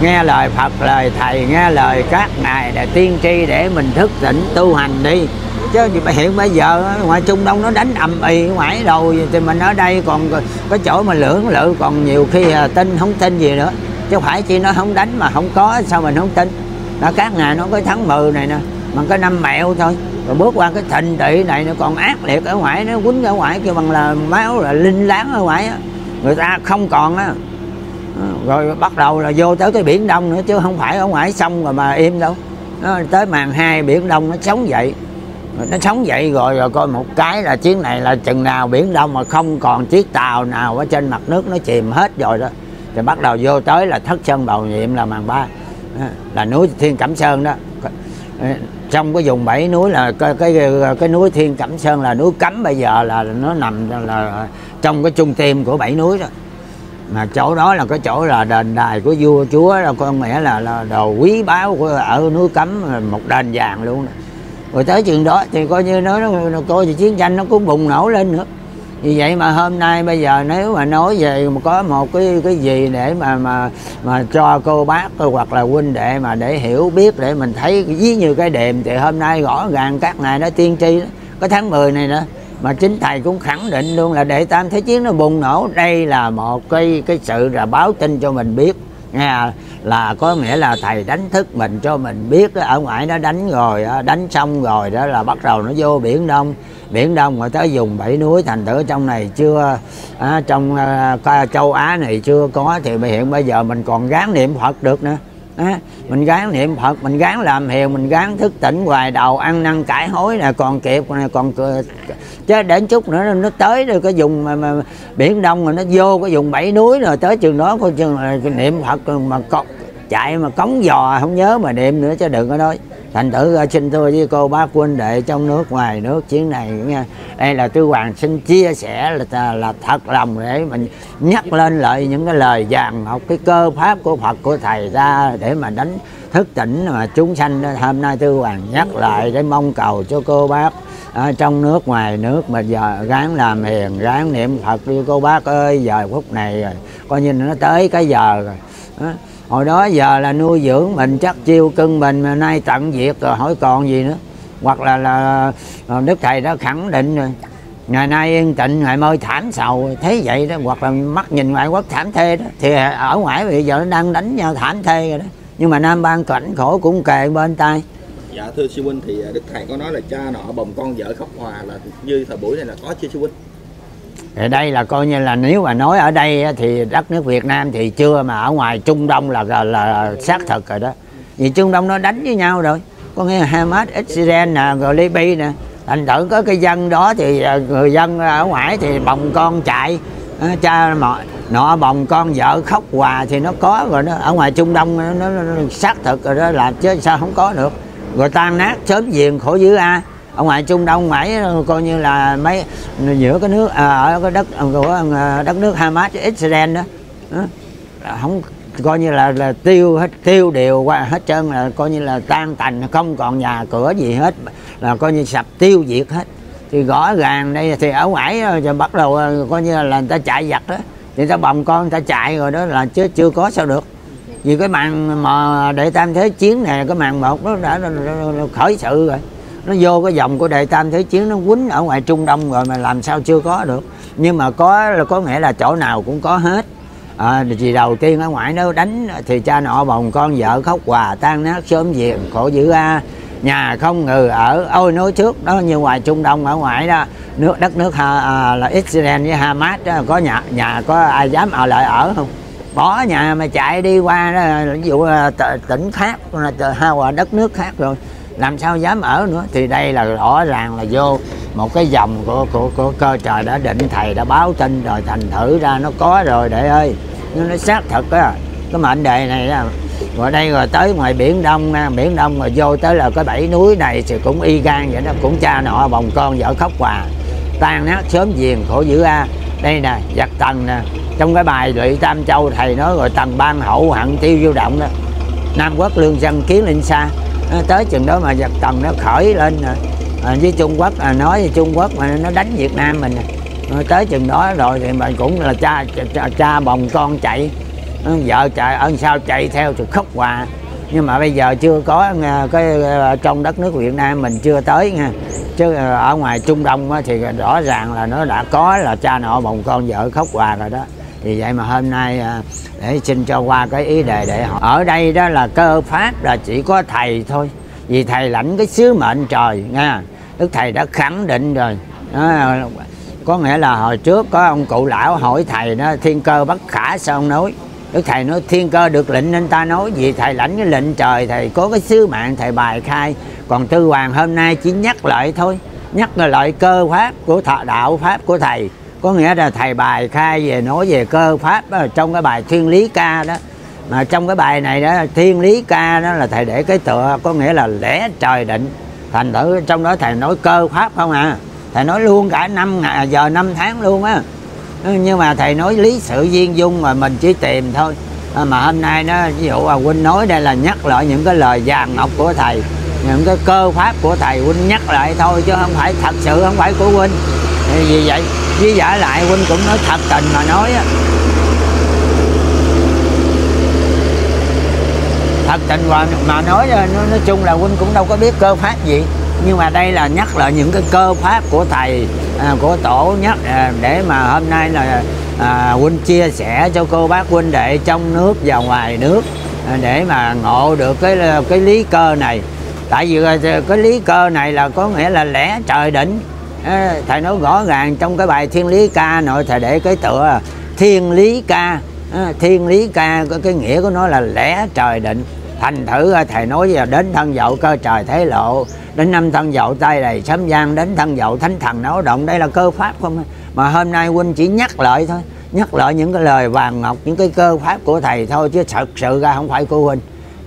Nghe lời Phật lời thầy nghe lời các ngài để tiên tri để mình thức tỉnh tu hành đi chứ hiện bây giờ ngoài Trung Đông nó đánh ầm ĩ ngoài rồi, thì mình ở đây còn có chỗ mà lưỡng lự, còn nhiều khi à, tin không tin gì nữa. Chứ phải chỉ nó không đánh mà không có, sao mình không tin? Đã các ngày nó có tháng 10 này nè bằng cái năm mẹo thôi. Rồi bước qua cái thịnh trị này nó còn ác liệt ở ngoài, nó quýnh ở ngoài, kêu bằng là máu là linh láng ở ngoài á. Người ta không còn á. Rồi bắt đầu là vô tới cái biển đông nữa, chứ không phải ở ngoài sông rồi mà im đâu. Nó tới màn hai biển đông nó sống dậy nó sống vậy rồi rồi coi một cái là chuyến này là chừng nào biển đông mà không còn chiếc tàu nào ở trên mặt nước nó chìm hết rồi đó. Thì bắt đầu vô tới là thất sơn bầu nhiệm là màn ba. Là núi thiên cẩm sơn đó. Trong cái vùng bảy núi là cái, cái cái núi thiên cẩm sơn là núi cấm bây giờ là nó nằm là trong cái trung tim của bảy núi đó. Mà chỗ đó là cái chỗ là đền đài của vua chúa là con nghĩa là, là đồ quý báu của ở núi cấm một đền vàng luôn đó rồi tới chuyện đó thì coi như nói nó coi thì chiến tranh nó cũng bùng nổ lên nữa. Vì vậy mà hôm nay bây giờ nếu mà nói về có một cái cái gì để mà mà mà cho cô bác hoặc là huynh đệ mà để hiểu biết để mình thấy ví như cái đềm thì hôm nay rõ ràng các ngài nó tiên tri đó. Có tháng 10 này nữa, mà chính thầy cũng khẳng định luôn là đệ tam thế chiến nó bùng nổ. Đây là một cái cái sự là báo tin cho mình biết nghe là có nghĩa là thầy đánh thức mình cho mình biết đó, ở ngoài nó đánh rồi đánh xong rồi đó là bắt đầu nó vô biển đông. Biển đông rồi tới dùng bảy núi thành thử trong này chưa à, trong à, châu á này chưa có thì hiện bây giờ mình còn gán niệm phật được nữa à, mình gán niệm phật mình gán làm hiền mình gán thức tỉnh hoài đầu ăn năn cải hối là còn kịp này còn chứ đến chút nữa nó tới rồi cái dùng mà, mà biển đông rồi nó vô cái dùng bảy núi rồi tới chừng đó coi chừng niệm phật mà chạy mà cống giò không nhớ mà niệm nữa chứ đừng có nói thành thử ờ, xin thưa với cô bác huynh đệ trong nước, ngoài nước chuyến này, nha. Đây là tư hoàng xin chia sẻ là là thật lòng để mình nhắc lên lại những cái lời vàng học cái cơ pháp của phật, của thầy ra để mà đánh thức tỉnh mà chúng sanh hôm nay tư hoàng nhắc lại để mong cầu cho cô bác ở trong nước, ngoài nước mà giờ gắng làm hiền gắng niệm phật đi. Cô bác ơi, giờ phút này rồi, coi như nó tới cái giờ rồi. Đó hồi đó giờ là nuôi dưỡng mình chắc chiêu cưng mình mà nay tận diệt rồi hỏi còn gì nữa. Hoặc là là đức thầy đã khẳng định rồi. Ngày nay yên tịnh ngày mơi thảm sầu. Thấy vậy đó, hoặc là mắt nhìn ngoại quốc thảm thê đó, thì ở ngoài bây giờ nó đang đánh nhau thảm thê rồi đó. Nhưng mà nam ban cảnh khổ cũng kề bên tay dạ thưa sư huynh, thì đức thầy có nói là cha nọ bồng con vợ khóc hòa là như thời buổi này là có chưa sư huynh? Thì đây là coi như là nếu mà nói ở đây thì đất nước Việt Nam thì chưa mà ở ngoài Trung Đông là là, là xác thực rồi đó. Vì Trung Đông nó đánh với nhau rồi. Có nghĩa là Hamas, Israel nè rồi Libya nè. Thành thử có cái dân đó thì à, người dân ở ngoài thì bồng con chạy. Cha mọi nọ bồng con vợ khóc hòa thì nó có rồi đó. Ở ngoài Trung Đông nó, nó, nó xác thực rồi đó là chứ sao không có được. Rồi tan nát sớm diện khổ dữ a ở ngoài trung đông ngoại coi như là mấy giữa cái nước à, ở cái đất à, của à, đất nước hamas israel đó, không coi như là, là tiêu hết tiêu đều qua hết trơn là coi như là tan tành không còn nhà cửa gì hết là coi như sập tiêu diệt hết. Thì rõ ràng đây thì ở ngoài rồi à, bắt đầu coi như là người ta chạy giặt đó. Thì ta bồng con người ta chạy rồi đó là chứ chưa có sao được. Vì cái màn mà đệ tam thế chiến này cái màn một nó đã khởi sự rồi nó vô cái dòng của đệ tam thế chiến nó quýnh ở ngoài trung đông rồi mà làm sao chưa có được. Nhưng mà có là có nghĩa là chỗ nào cũng có hết. À, thì đầu tiên ở ngoài nó đánh thì cha nọ bồng con vợ khóc hòa tan nát sớm diện khổ dữ a. Nhà không ngừ ở ôi nói trước đó như ngoài trung đông ở ngoài đó nước đất nước ha, à, là israel với hamas đó, có nhà nhà có ai dám ở lại ở không? Bỏ nhà mà chạy đi qua đó, ví dụ tỉnh khác hoặc đất nước khác rồi làm sao dám ở nữa? Thì đây là rõ ràng là vô một cái dòng của, của, của cơ trời đã định thầy đã báo tin rồi thành thử ra nó có rồi đệ ơi. Nó, nó xác thật á. Cái mệnh đề này là rồi đây rồi tới ngoài biển đông biển đông rồi vô tới là cái bảy núi này thì cũng y gan vậy đó cũng cha nọ bồng con vợ khóc hòa. Tan nát sớm diền khổ dữ a. Đây nè giặc tần nè trong cái bài lụy tam châu thầy nói rồi tần ban hậu hận tiêu vô động đó. Nam quốc lương dân kiến linh xa Ờ, tới chừng đó mà giặc tần nó khởi lên à, với trung quốc à, nói với trung quốc mà nó đánh việt nam mình à, tới chừng đó rồi thì mình cũng là cha cha, cha bồng con chạy. Vợ chạy ơn sao chạy theo thì khóc hòa nhưng mà bây giờ chưa có cái trong đất nước Việt Nam mình chưa tới nha. Chứ ở ngoài Trung Đông thì rõ ràng là nó đã có là cha nọ bồng con vợ khóc hòa rồi đó thì vậy mà hôm nay à, để xin cho qua cái ý đề để họ ở đây đó là cơ pháp là chỉ có thầy thôi. Vì thầy lãnh cái sứ mệnh trời nha đức thầy đã khẳng định rồi. Đó, có nghĩa là hồi trước có ông cụ lão hỏi thầy đó thiên cơ bất khả sao ông nói? Đức thầy nói thiên cơ được lệnh nên ta nói vì thầy lãnh cái lệnh trời thầy có cái sứ mạng thầy bài khai. Còn tư hoàng hôm nay chỉ nhắc lại thôi nhắc lại cơ pháp của thọ đạo pháp của thầy có nghĩa là thầy bài khai về nói về cơ pháp đó, trong cái bài thiên lý ca đó. Mà trong cái bài này đó thiên lý ca đó là thầy để cái tựa có nghĩa là lẽ trời định. Thành thử trong đó thầy nói cơ pháp không à? Thầy nói luôn cả năm à, giờ năm tháng luôn á. Ờ, nhưng mà thầy nói lý sự duyên dung mà mình chỉ tìm thôi. Ờ, mà hôm nay nó ví dụ là huynh nói đây là nhắc lại những cái lời vàng ngọc của thầy những cái cơ pháp của thầy huynh nhắc lại thôi chứ không phải thật sự không phải của huynh. Vì vậy với giả lại huynh cũng nói thật tình mà nói á. Thật tình mà, mà nói ờ, nói, nói chung là huynh cũng đâu có biết cơ pháp gì. Nhưng mà đây là nhắc lại những cái cơ pháp của thầy à, của tổ nhắc à, để mà hôm nay là à, huynh chia sẻ cho cô bác huynh đệ trong nước và ngoài nước à, để mà ngộ được cái cái lý cơ này. Tại vì ờ, cái lý cơ này là có nghĩa là lẽ trời định thầy nói rõ ràng trong cái bài thiên lý ca nội thầy để cái tựa thiên lý ca. Thiên lý ca có cái nghĩa của nó là lẽ trời định. Thành thử thầy nói giờ đến thân dậu cơ trời thế lộ. Đến năm thân dậu tay đầy sấm giang, đến thân dậu thánh thần náo động. Đây là cơ pháp không? Mà hôm nay huynh chỉ nhắc lại thôi. Nhắc lại những cái lời vàng ngọc, những cái cơ pháp của thầy thôi, chứ thật sự ra không phải của huynh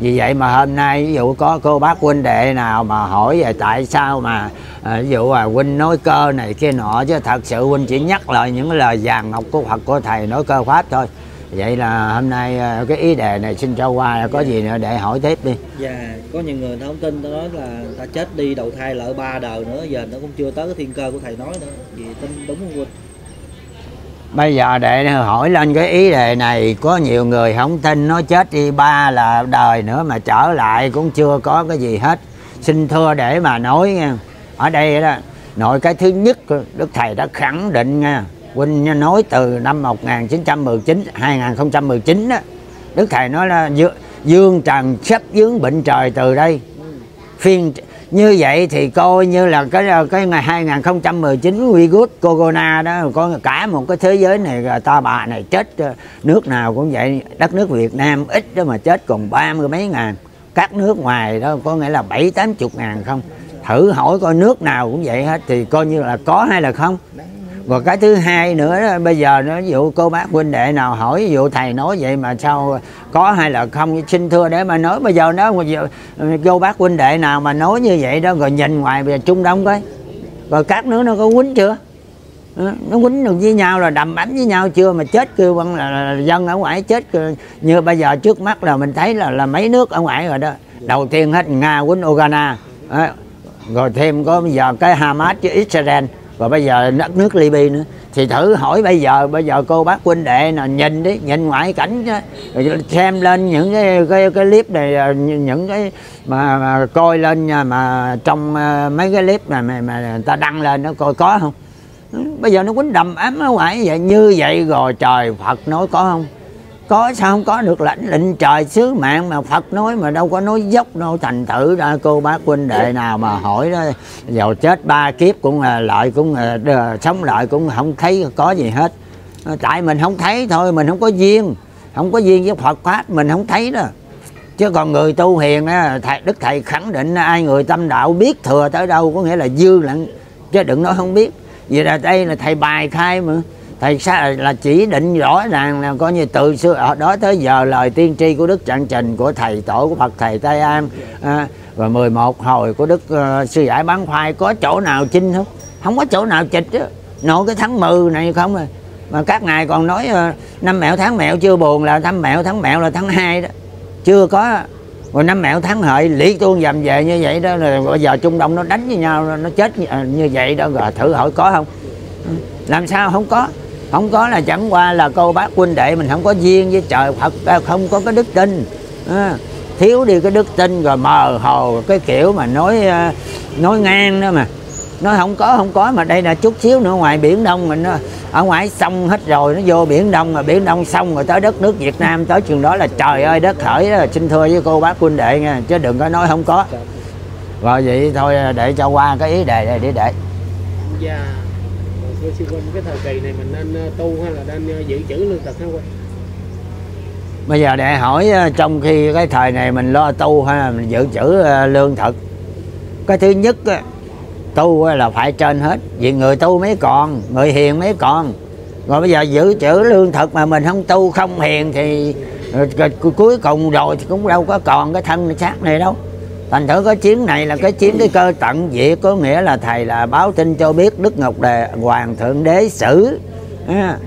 vì vậy mà hôm nay ví dụ có cô bác huynh đệ nào mà hỏi về tại sao mà à, ví dụ là huynh nói cơ này kia nọ chứ thật sự huynh chỉ nhắc lại những lời vàng ngọc của Phật của thầy nói cơ pháp thôi. Vậy là hôm nay à, cái ý đề này xin cho qua có gì nữa để hỏi tiếp đi. Dạ có nhiều người không tin ta nói là ta chết đi đầu thai lợi ba đời nữa giờ nó cũng chưa tới cái thiên cơ của thầy nói nữa. Vì tin đúng không huynh bây giờ để hỏi lên cái ý đề này, có nhiều người không tin nó chết đi ba là đời nữa mà trở lại cũng chưa có cái gì hết. Xin thưa để mà nói nha, ở đây đó, nội cái thứ nhất, đức thầy đã khẳng định nha, huynh nói từ năm 1919 2019 đó, đức thầy nói là dương trần sắp dướng bệnh trời từ đây. Phiên như vậy thì coi như là cái cái ngày 2019 virus corona đó, có cả một cái thế giới này à, ta bà này chết à, nước nào cũng vậy, đất nước Việt Nam ít đó mà chết còn ba mươi mấy ngàn. Các nước ngoài đó có nghĩa là bảy, tám chục ngàn không? Thử hỏi coi nước nào cũng vậy hết, thì coi như là có hay là không? Và cái thứ hai nữa đó, bây giờ nó ví dụ cô bác huynh đệ nào hỏi ví dụ thầy nói vậy mà sao có hay là không xin thưa để mà nói. Bây giờ nó cô bác huynh đệ nào mà nói như vậy đó rồi nhìn ngoài về trung đông coi. Rồi các nước nó có quýnh chưa? Nó quýnh được với nhau là đầm ấm với nhau chưa? Mà chết kêu bằng là, là dân ở ngoài chết kêu, như bây giờ trước mắt là mình thấy là là mấy nước ở ngoài rồi đó. Đầu tiên hết nga quýnh ukraine. Rồi thêm có bây giờ cái Hamas với Israel và bây giờ đất nước Libya nữa. Thì thử hỏi bây giờ bây giờ cô bác huynh đệ nào nhìn đi nhìn ngoại cảnh xem lên những cái cái, cái clip này à, những cái mà, mà coi lên mà trong à, mấy cái clip này mà, mà người ta đăng lên nó coi có không? Bây giờ nó quýnh đầm ấm ở ngoài vậy như vậy rồi trời Phật nói có không? Có sao không có được lãnh lệnh trời sứ mạng mà Phật nói mà đâu có nói dốc đâu thành thử ra cô bác huynh đệ nào mà hỏi đó. Giàu chết ba kiếp cũng là lợi cũng là, sống lợi cũng không thấy có gì hết. Tại mình không thấy thôi mình không có duyên không có duyên với Phật pháp mình không thấy đó. Chứ còn người tu hiền á thầy đức thầy khẳng định ai người tâm đạo biết thừa tới đâu có nghĩa là dư lận chứ đừng nói không biết. Vì là đây là thầy bài khai mà thầy sao là chỉ định rõ ràng là coi như từ xưa ờ, đó tới giờ lời tiên tri của đức trạng trình của thầy tổ của phật thầy tây an à, và 11 hồi của đức uh, sư giải bán khoai có chỗ nào chinh không? Không có chỗ nào chịch á. Nội cái tháng 10 này không à. Mà các ngài còn nói uh, năm mẹo tháng mẹo chưa buồn là tháng mẹo tháng mẹo là tháng hai đó. Chưa có. Rồi năm mẹo tháng hợi lý tuôn dầm về như vậy đó là bây giờ trung đông nó đánh với nhau nó chết như, như vậy đó rồi thử hỏi có không? Làm sao không có? Không có là chẳng qua là cô bác huynh đệ mình không có duyên với trời Phật à, không có cái đức tin. À, thiếu đi cái đức tin rồi mờ hồ cái kiểu mà nói à, nói ngang đó mà. Nó không có không có mà đây là chút xíu nữa ngoài biển đông mình à, ở ngoài sông hết rồi nó vô biển đông mà biển đông xong rồi tới đất nước việt nam tới trường đó là trời ơi đất khởi đó xin thưa với cô bác huynh đệ nha chứ đừng có nói không có. Rồi vậy thôi để cho qua cái ý đề này để để. Yeah thưa sư huynh cái thời kỳ này mình nên ờ, tu hay là nên ờ, giữ chữ lương thực hả huynh bây giờ để hỏi ờ, trong khi cái thời này mình lo tu hay là mình giữ chữ lương thực, cái thứ nhất tu là phải trên hết. Vì người tu mới còn, người hiền mới còn. Rồi bây giờ giữ chữ lương thực mà mình không tu không hiền thì cuối cùng rồi thì cũng đâu có còn cái thân xác này đâu thành thử cái chiến này là cái chiến cái cơ tận diệt có nghĩa là thầy là báo tin cho biết đức ngọc đề hoàng thượng đế xử à,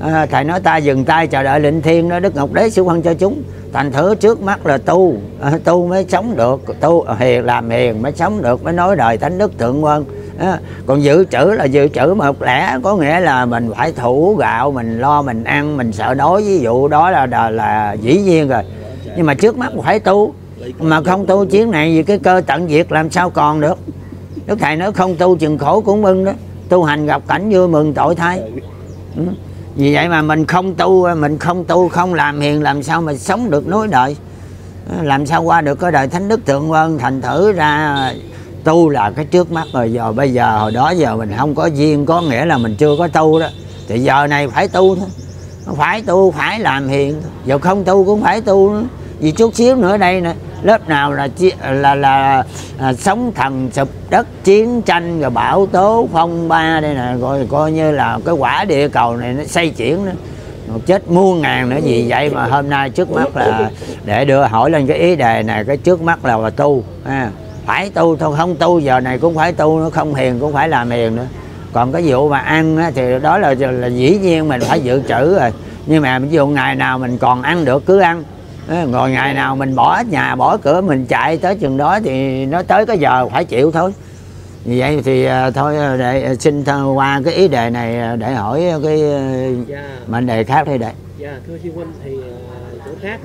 à, thầy nói ta dừng tay chờ đợi lệnh thiên đó đức ngọc đế xử phân cho chúng. Thành thử trước mắt là tu à, tu mới sống được tu hiền làm hiền mới sống được mới nói đời thánh đức thượng quân à, còn dự trữ là dự trữ một lẽ có nghĩa là mình phải thủ gạo mình lo mình ăn mình sợ đói. Ví dụ đó là là, là dĩ nhiên rồi. Nhưng mà trước mắt phải tu mà không tu chiến này vì cái cơ tận diệt làm sao còn được? Đức thầy nói không tu chừng khổ cũng mừng đó. Tu hành gặp cảnh vui mừng tội thay. Ừ. vì vậy mà mình không tu, mình không tu, không làm hiền, làm sao mà sống được nối đời? Ừ, làm sao qua được cái đời thánh đức thượng quân thành thử ra? Tu là cái trước mắt rồi, giờ bây giờ, hồi đó giờ mình không có duyên, có nghĩa là mình chưa có tu đó. Thì giờ này phải tu thôi. Phải tu, phải làm hiền. Giờ không tu cũng phải tu nữa. Vì chút xíu nữa đây nè lớp nào là là là, là à, sống thần sụp đất chiến tranh rồi bão tố phong ba đây nè rồi coi như là cái quả địa cầu này nó xây chuyển nữa. Một chết muôn ngàn nữa gì vậy mà hôm nay trước mắt là để đưa hỏi lên cái ý đề này cái trước mắt là, là tu ha. phải tu thôi không tu giờ này cũng phải tu nó không hiền cũng phải làm hiền nữa. Còn cái vụ mà ăn á, thì đó là, là dĩ nhiên mình phải dự trữ rồi. Nhưng mà ví dụ ngày nào mình còn ăn được cứ ăn ngồi ngày nào mình bỏ nhà bỏ cửa mình chạy tới chừng đó thì nó tới cái giờ phải chịu thôi. Vì vậy thì à, thôi à, để xin qua cái ý đề này để hỏi cái dạ. mệnh đề khác đi đệ. Dạ thưa sư huynh thì chỗ khác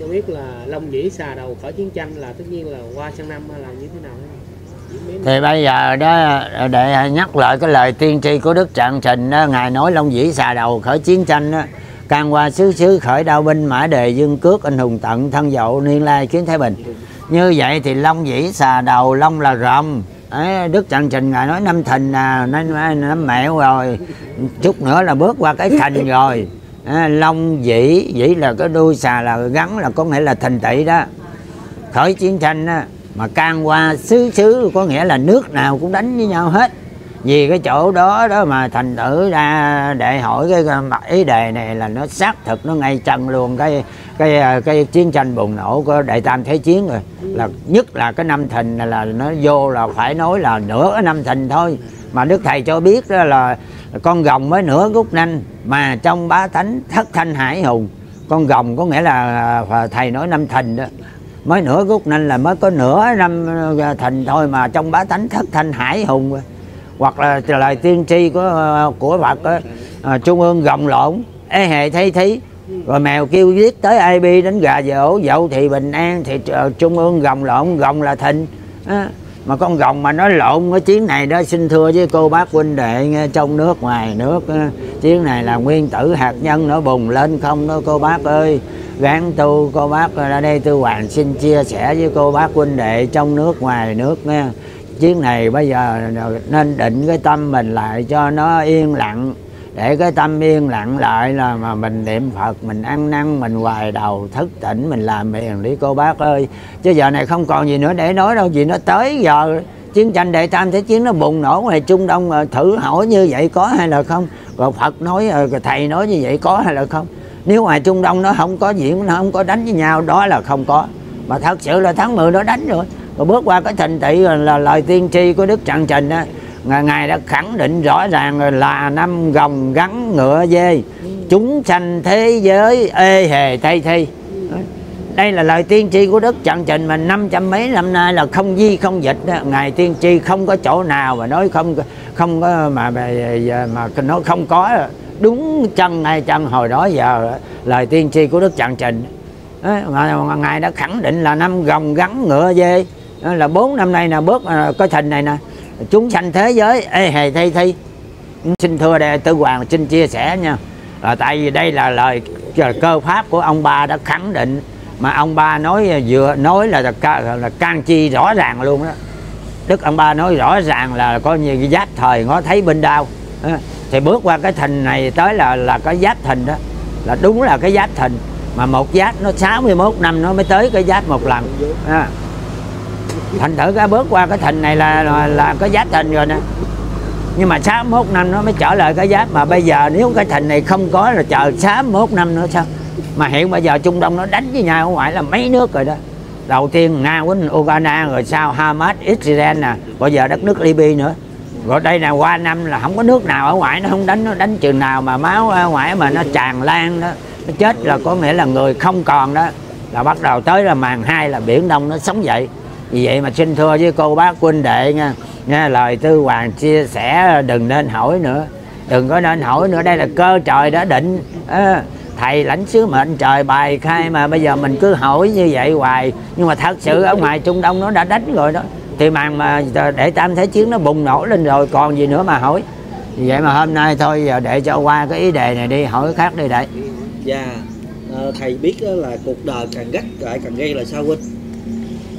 cho biết là long dĩ xà đầu khỏi chiến tranh là tất nhiên là qua sang năm là như thế nào? Thì bây giờ đó để nhắc lại cái lời tiên tri của đức trạng trình đó ngài nói long dĩ xà đầu khỏi chiến tranh đó can qua xứ xứ khởi đao binh mã đề dương cước anh hùng tận thân dậu niên lai kiến thái bình. Như vậy thì long dĩ xà đầu long là rồng Đấy, đức trần trình ngài nói năm thìn à năm, năm mẹo rồi. Chút nữa là bước qua cái thành rồi. À, long dĩ dĩ là cái đuôi xà là gắn là có nghĩa là thành tị đó. Khởi chiến tranh đó mà can qua xứ xứ có nghĩa là nước nào cũng đánh với nhau hết vì cái chỗ đó đó mà thành thử ra để hỏi cái mặt ý đề này là nó xác thực nó ngay chân luôn. Cái cái ờ, cái chiến tranh bùng nổ của đại tam thế chiến rồi. Là nhất là cái năm thìn là, là nó vô là phải nói là nửa cái năm thìn thôi. Mà đức thầy cho biết đó là con rồng mới nửa gút nanh mà trong bá tánh thất thanh hải hùng. Con rồng có nghĩa là ờ, thầy nói năm thìn đó. Mới nửa gút nanh là mới có nửa năm ờ, thìn thôi mà trong bá tánh thất thanh hải hùng. rồi hoặc là lời tiên tri của của Phật á, à, trung ương gồng lộn ế hề thấy thí. Rồi mèo kêu giết tới ai bi đánh gà dỗ dậu thì bình an thì uh, trung ương gồng lộn gồng là thịnh. À, mà con gồng mà nói lộn cái chiến này đó xin thưa với cô bác huynh đệ nghe, trong nước ngoài nước á, chiến này là nguyên tử hạt nhân nó bùng lên không đó cô bác ơi. Gán tu cô bác ở đây tư hoàng xin chia sẻ với cô bác huynh đệ trong nước ngoài nước nha chiến này bây giờ nên định cái tâm mình lại cho nó yên lặng. Để cái tâm yên lặng lại là mà mình niệm phật, mình ăn năn, mình hoài đầu, thức tỉnh, mình làm miền đi, cô bác ơi. Chứ giờ này không còn gì nữa để nói đâu gì nó tới giờ chiến tranh đệ tam thế chiến nó bùng nổ ngoài trung đông ờ, thử hỏi như vậy có hay là không? Rồi phật nói ờ, thầy nói như vậy có hay là không? Nếu ngoài trung đông nó không có diễn, nó không có đánh với nhau, đó là không có. Mà thật sự là tháng 10 nó đánh rồi rồi bước qua cái thành tựu là lời tiên tri của đức trạng trình đó ngài, ngài đã khẳng định rõ ràng là năm gồng gắn ngựa dê chúng sanh thế giới ê hề tây thi. Đây là lời tiên tri của đức trạng trình mà năm trăm mấy năm nay là không di không dịch đó. ngài tiên tri không có chỗ nào mà nói không không có mà mà, mà nó không có đúng chân ngay chân hồi đó giờ lời tiên tri của đức trạng trình ngài đã khẳng định là năm gồng gắn ngựa dê là bốn năm nay nè bước à, có thành này nè. Chúng sanh thế giới ê hề thi thi. Xin thưa đây tư hoàng xin chia sẻ nha. Là tại vì đây là lời cơ pháp của ông ba đã khẳng định. Mà ông ba nói à, vừa nói là là, là can chi rõ ràng luôn đó. Đức ông ba nói rõ ràng là có như giáp thời ngó thấy bên đau. Thì bước qua cái thành này tới là là cái giáp thành đó. Là đúng là cái giáp thành. Mà một giáp nó 61 năm nó mới tới cái giáp một lần. À thành thử cái bước qua cái thành này là là, là có giá thành rồi nè. Nhưng mà 61 năm nó mới trở lại cái giá. Mà bây giờ nếu cái thành này không có là chờ 61 năm nữa sao? Mà hiện bây giờ Trung Đông nó đánh với nhau ở ngoài là mấy nước rồi đó. Đầu tiên Nga với Ukraine rồi sau Hamas Israel nè bây giờ đất nước Libya nữa. Rồi đây là qua năm là không có nước nào ở ngoài nó không đánh nó đánh chừng nào mà máu ở ngoài mà nó tràn lan đó. Chết là có nghĩa là người không còn đó. Là bắt đầu tới là màn hai là biển đông nó sống dậy vì vậy mà xin thưa với cô bác huynh đệ nha. Nha lời tư hoàng chia sẻ đừng nên hỏi nữa. Đừng có nên hỏi nữa đây là cơ trời đã định. À, thầy lãnh sứ mệnh trời bài khai mà bây giờ mình cứ hỏi như vậy hoài. Nhưng mà thật sự ở ngoài trung đông nó đã đánh rồi đó. Thì màn mà để tam thế chiến nó bùng nổ lên rồi còn gì nữa mà hỏi. Vì vậy mà hôm nay thôi giờ để cho qua cái ý đề này đi hỏi cái khác đi đấy dạ ờ, thầy biết ờ, là cuộc đời càng gắt lại càng gây là sao huynh?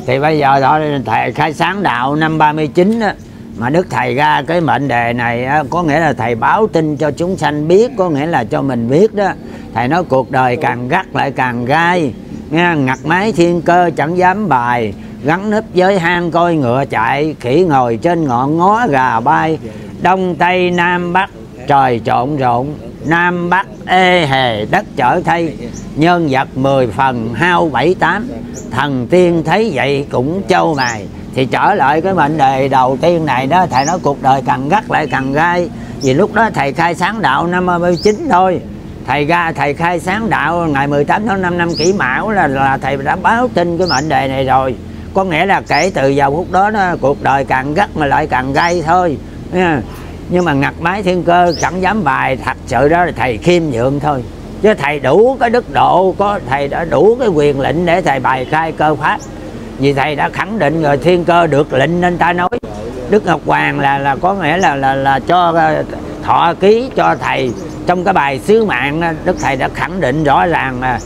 Thì bây giờ đó thầy khai sáng đạo năm 39 á mà đức thầy ra cái mệnh đề này á, có nghĩa là thầy báo tin cho chúng sanh biết có nghĩa là cho mình biết đó. Thầy nói cuộc đời càng gắt lại càng gai nghe ngặt máy thiên cơ chẳng dám bài gắn nếp với hang coi ngựa chạy khỉ ngồi trên ngọn ngó gà bay đông tây nam bắc trời trộn rộn nam bắc ê hề đất trở thay nhân vật mười phần hao bảy tám. Thần tiên thấy vậy cũng châu mài thì trở lại cái mệnh đề đầu tiên này đó thầy nói cuộc đời càng gắt lại càng gai. Vì lúc đó thầy khai sáng đạo năm 39 thôi. Thầy ra thầy khai sáng đạo ngày 18 tháng 5 năm kỷ mão là là thầy đã báo tin cái mệnh đề này rồi. Có nghĩa là kể từ giờ phút đó, đó cuộc đời càng gắt mà lại càng gay thôi. Yeah nhưng mà ngặt máy thiên cơ, chẳng dám bài thật sự đó là thầy khiêm nhượng thôi. Chứ thầy đủ cái đức độ, có thầy đã đủ cái quyền lệnh để thầy bài khai cơ pháp. Vì thầy đã khẳng định rồi thiên cơ được lệnh nên ta nói. Đức ngọc hoàng là là có nghĩa là là là cho ờ, thọ ký cho thầy. Trong cái bài sứ mạng đức thầy đã khẳng định rõ ràng là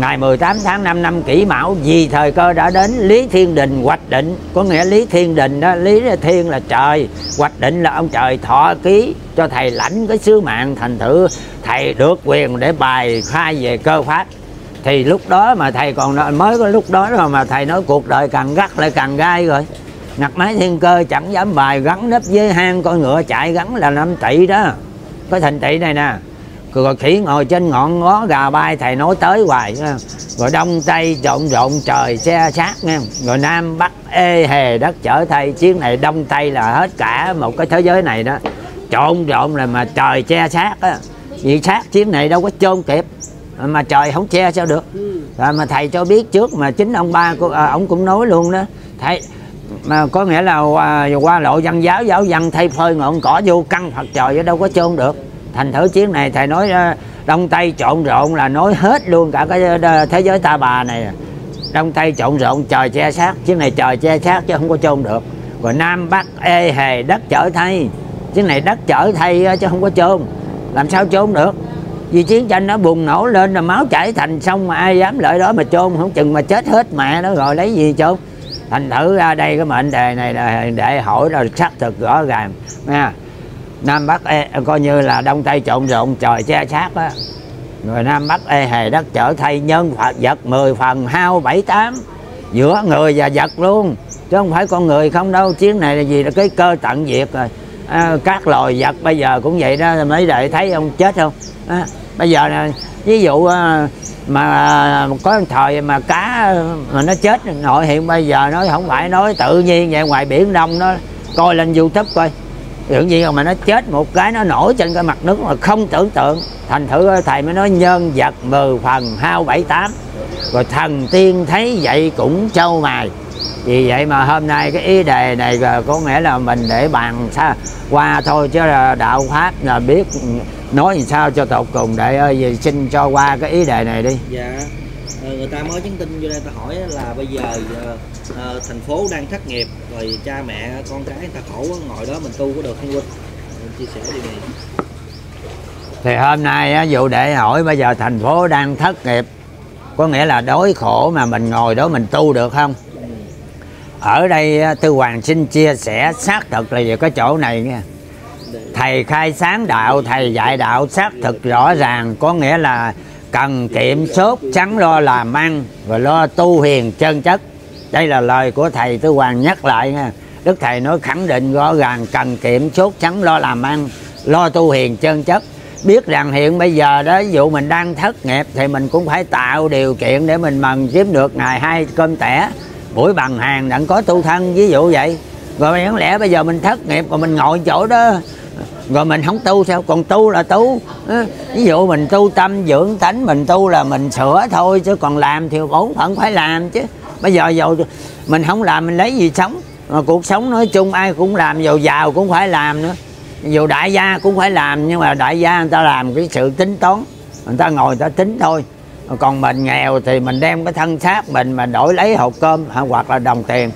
ngày 18 tháng 5 năm kỷ mão vì thời cơ đã đến lý thiên đình hoạch định. Có nghĩa lý thiên đình đó lý thiên là trời hoạch định là ông trời thọ ký cho thầy lãnh cái sứ mạng thành thử. Thầy được quyền để bài khai về cơ pháp. Thì lúc đó mà thầy còn nói, mới có lúc đó mà, mà thầy nói cuộc đời càng gắt lại càng gai rồi. Ngặt máy thiên cơ chẳng dám bài gắn nếp với hang con ngựa chạy gắn là năm tỷ đó. Cái thành tỷ này nè rồi khỉ ngồi trên ngọn ngó gà bay thầy nói tới hoài rồi đông tây trộn rộn trời xe sát nha rồi nam bắc ê hề đất chở thay chiến này đông tây là hết cả một cái thế giới này đó. Trộn rộn là mà trời che sát á. Vì sát chiến này đâu có chôn kịp mà trời không che sao được. Rồi mà thầy cho biết trước mà chính ông ba của à, ông cũng nói luôn đó. Thầy mà có nghĩa là qua, qua lộ văn giáo giáo văn thay phơi ngọn cỏ vô căn phật trời chứ đâu có chôn được thành thử chiến này thầy nói ờ, đông tây trộn rộn là nói hết luôn cả cái ờ, thế giới ta bà này. Đông tây trộn rộn, trời che sát chiến này trời che sát chứ không có chôn được. Rồi nam bắc ê hề đất chở thay chiến này đất chở thay ờ, chứ không có chôn. Làm sao chôn được? Vì chiến tranh nó bùng nổ lên là máu chảy thành sông mà ai dám lợi đó mà chôn, không chừng mà chết hết mẹ nó rồi lấy gì chôn? Thành thử ra đây cái mệnh đề này là để hỏi là xác thực rõ ràng nha nam bắc e, coi như là đông tây trộn rộn trời che sát á. Người nam bắc ê hề đất trở thay nhân phật vật 10 phần hao bảy tám. Giữa người và vật luôn chứ không phải con người không đâu. Chiến này là gì là cái cơ tận diệt rồi. À, các loài vật bây giờ cũng vậy đó mấy đệ thấy ông chết không? À, bây giờ nè ví dụ à, mà à, có thời mà cá mà nó chết nội hiện bây giờ nó không phải nói tự nhiên vậy ngoài biển đông nó coi lên youtube coi điều gì không mà nó chết một cái, nó nổi trên cái mặt nước mà không tưởng tượng. Thành thử thầy mới nói nhân vật mười phần hao bảy tám. Rồi thần tiên thấy vậy cũng châu mài. Vì vậy mà hôm nay cái ý đề này có nghĩa là mình để bàn xa qua thôi, chứ là đạo pháp là biết nói làm sao cho tột cùng. Để ơi xin cho qua cái ý đề này đi. Dạ. Ờ, người ta mới nhắn tin vô đây, ta hỏi là bây giờ ờ, uh, thành phố đang thất nghiệp rồi cha mẹ con cái người ta khổ ngồi đó mình tu có được không huynh chia sẻ điều này. Thì hôm nay á, dụ để hỏi bây giờ thành phố đang thất nghiệp có nghĩa là đói khổ mà mình ngồi đó mình tu được không? Ở đây tư hoàng xin chia sẻ xác thực là về cái chỗ này nha. Thầy khai sáng đạo thầy dạy đạo xác thực rõ ràng có nghĩa là cần kiệm sốt trắng lo làm ăn và lo tu hiền chân chất đây là lời của thầy tư hoàng nhắc lại nha. Đức thầy nói khẳng định rõ ràng, cần kiệm sốt trắng lo làm ăn, lo tu hiền chân chất. Biết rằng hiện bây giờ đó, ví dụ mình đang thất nghiệp thì mình cũng phải tạo điều kiện để mình mần kiếm được ngày hai cơm tẻ. Buổi bằng hàng đặng có tu thân, ví dụ vậy. Rồi đáng lẽ bây giờ mình thất nghiệp, rồi mình ngồi chỗ đó, rồi mình không tu sao? Còn tu là tu. Ví dụ mình tu tâm dưỡng tánh, mình tu là mình sửa thôi, chứ còn làm thì bổn phận phải làm chứ bây giờ dầu mình không làm, mình lấy gì sống? Mà cuộc sống nói chung ai cũng làm giàu giàu cũng phải làm nữa. Dù đại gia cũng phải làm, nhưng mà đại gia người ta làm cái sự tính toán. Người ta ngồi, người ta tính thôi. Còn mình nghèo thì mình đem cái thân xác mình mà đổi lấy hộp cơm hoặc là đồng tiền.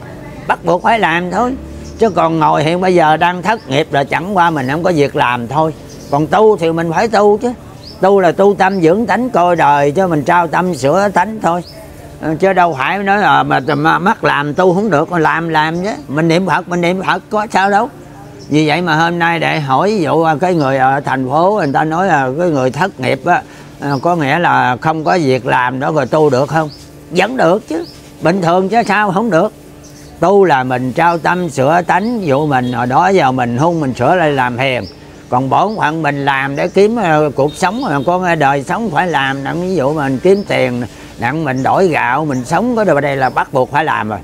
Bắt buộc phải làm thôi. Chứ còn ngồi hiện bây giờ đang thất nghiệp là chẳng qua mình không có việc làm thôi. Còn tu thì mình phải tu chứ. Tu là tu tâm dưỡng tánh, coi đời cho mình trao tâm sửa tánh thôi chứ đâu phải nói là mà, mà mắc làm tu không được mà làm làm chứ. Mình niệm phật mình niệm phật có sao đâu. Vì vậy mà hôm nay để hỏi ví dụ à, cái người ở thành phố người ta nói là cái người thất nghiệp á à, có nghĩa là không có việc làm đó rồi tu được không? Vẫn được chứ. Bình thường chứ sao không được. Tu là mình trao tâm sửa tánh dụ mình hồi đó giờ mình hung mình sửa lại làm hiền. Còn bổn phận mình làm để kiếm à, cuộc sống con đời sống phải làm ví dụ mình kiếm tiền đặng mình đổi gạo mình sống có được đây là bắt buộc phải làm rồi.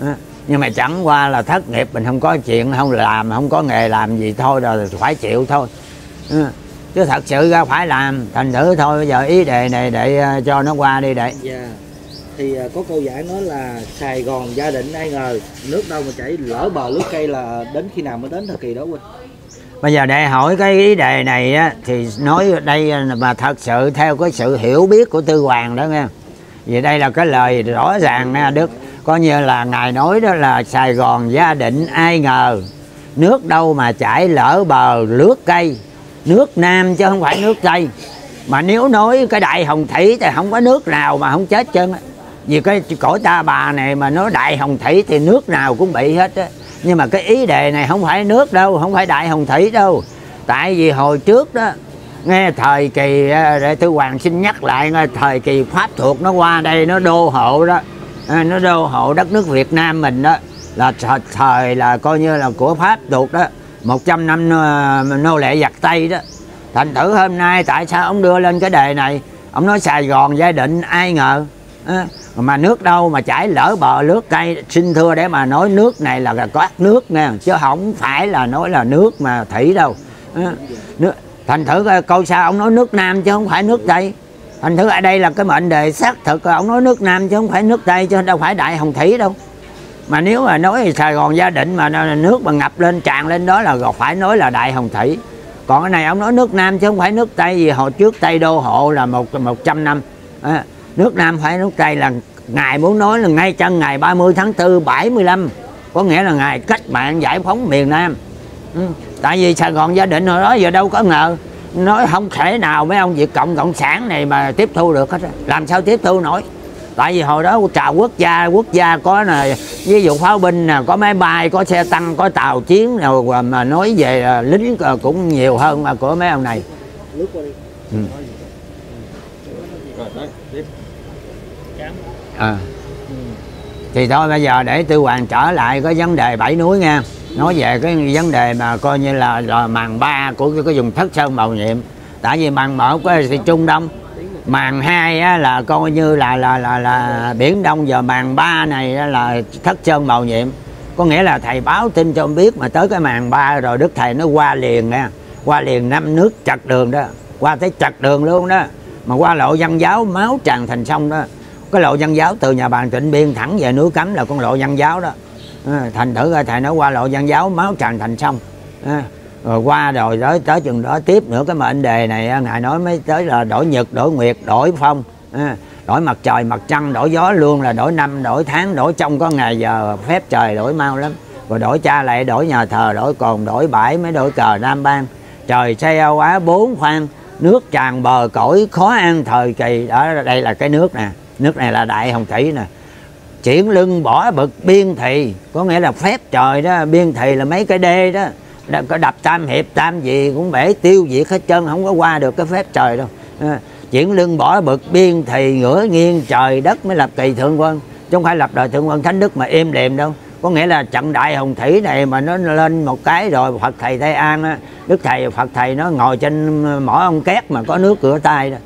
À, nhưng mà chẳng qua là thất nghiệp mình không có chuyện không làm không có nghề làm gì thôi rồi phải chịu thôi. À, chứ thật sự ra phải làm thành thử thôi. Bây giờ ý đề này để uh, cho nó qua đi để. Yeah dạ. Thì có câu giải nói là Sài Gòn gia đình ai ngờ nước đâu mà chảy lỡ bờ lướt cây là đến khi nào mới đến thời kỳ đó huynh bây giờ để hỏi cái ý đề này á, thì nói đây mà thật sự theo cái sự hiểu biết của tư hoàng đó nghe vì đây là cái lời rõ ràng nha đức. Coi như là ngài nói đó là sài gòn gia định ai ngờ, nước đâu mà chảy lỡ bờ lướt cây. Nước nam chứ không phải nước tây. Mà nếu nói cái đại hồng thủy thì không có nước nào mà không chết chân vì cái cõi ta bà này mà nói đại hồng thủy thì nước nào cũng bị hết á. Nhưng mà cái ý đề này không phải nước đâu, không phải đại hồng thủy đâu. Tại vì hồi trước đó nghe thời kỳ ờ, để tư hoàng xin nhắc lại nghe thời kỳ pháp thuộc nó qua đây nó đô hộ đó. Ờ, nó đô hộ đất nước việt nam mình đó. Là thời là coi như là của pháp thuộc đó. 100 năm ờ, nô lệ giặc tây đó. Thành thử hôm nay tại sao ông đưa lên cái đề này? Ông nói sài gòn gia định ai ngờ à, mà nước đâu mà chảy lỡ bờ nước cây xin thưa để mà nói nước này là có nước nè chứ không phải là nói là nước mà thủy đâu. À, nước, thành thử ờ, câu sao ông nói nước nam chứ không phải nước tây thành thử ở đây là cái mệnh đề xác thực ờ, ông nói nước nam chứ không phải nước tây chứ đâu phải đại hồng thủy đâu. Mà nếu mà nói sài gòn gia định mà nước mà ngập lên tràn lên đó là phải nói là đại hồng thủy. Còn cái này ông nói nước nam chứ không phải nước tây vì hồi trước tây đô hộ là một một trăm năm. À, nước Nam phải nước Tây là ngài muốn nói là ngay chân ngày 30 tháng 4 75 có nghĩa là ngày cách mạng giải phóng miền Nam. Ừ tại vì Sài Gòn gia đình hồi đó giờ đâu có ngờ. Nói không thể nào mấy ông Việt Cộng Cộng sản này mà tiếp thu được hết làm sao tiếp thu nổi? Tại vì hồi đó trào quốc gia quốc gia có nè, ví dụ pháo binh nè, có máy bay, có xe tăng, có tàu chiến nào mà nói về à, lính à, cũng nhiều hơn mà của mấy ông này. Ừ. À. thì thôi bây giờ để tư hoàng trở lại cái vấn đề bảy núi nha nói về cái vấn đề mà coi như là, là màn ba của cái, cái vùng thất sơn bầu nhiệm. Tại vì màn một thì trung đông màn hai á, là coi như là là là là biển đông giờ màn ba này á, là thất sơn bầu nhiệm. Có nghĩa là thầy báo tin cho ông biết mà tới cái màn ba rồi đức thầy nó qua liền nha. Qua liền năm nước chặt đường đó. Qua tới chặt đường luôn đó. Mà qua lộ văn giáo máu tràn thành sông đó. Cái lộ văn giáo từ nhà bàn tịnh biên thẳng về núi cấm là con lộ văn giáo đó à, thành thử thầy nói qua lộ văn giáo máu tràn thành sông. À, rồi qua rồi tới tới chừng đó tiếp nữa cái mệnh đề này ngài nói mới tới là đổi nhật đổi nguyệt đổi phong. À, đổi mặt trời mặt trăng đổi gió luôn là đổi năm đổi tháng đổi trong có ngày giờ phép trời đổi mau lắm. Rồi đổi cha lại đổi nhà thờ đổi cồn đổi bãi mới đổi cờ nam ban trời xây âu á bốn khoan nước tràn bờ cõi khó ăn thời kỳ. Đó đây là cái nước nè nước này là đại hồng thủy nè chuyển lưng bỏ bực biên thị có nghĩa là phép trời đó biên thị là mấy cái đê đó. Có đập tam hiệp tam gì cũng bể tiêu diệt hết chân không có qua được cái phép trời đâu. À, chuyển lưng bỏ bực biên thì ngửa nghiêng trời đất mới lập kỳ thượng quân. Chứ không phải lập đời thượng quân thánh đức mà êm đềm đâu. Có nghĩa là trận đại hồng thủy này mà nó lên một cái rồi phật thầy tây an á đức thầy phật thầy nó ngồi trên mỏ ông két mà có nước cửa tay đó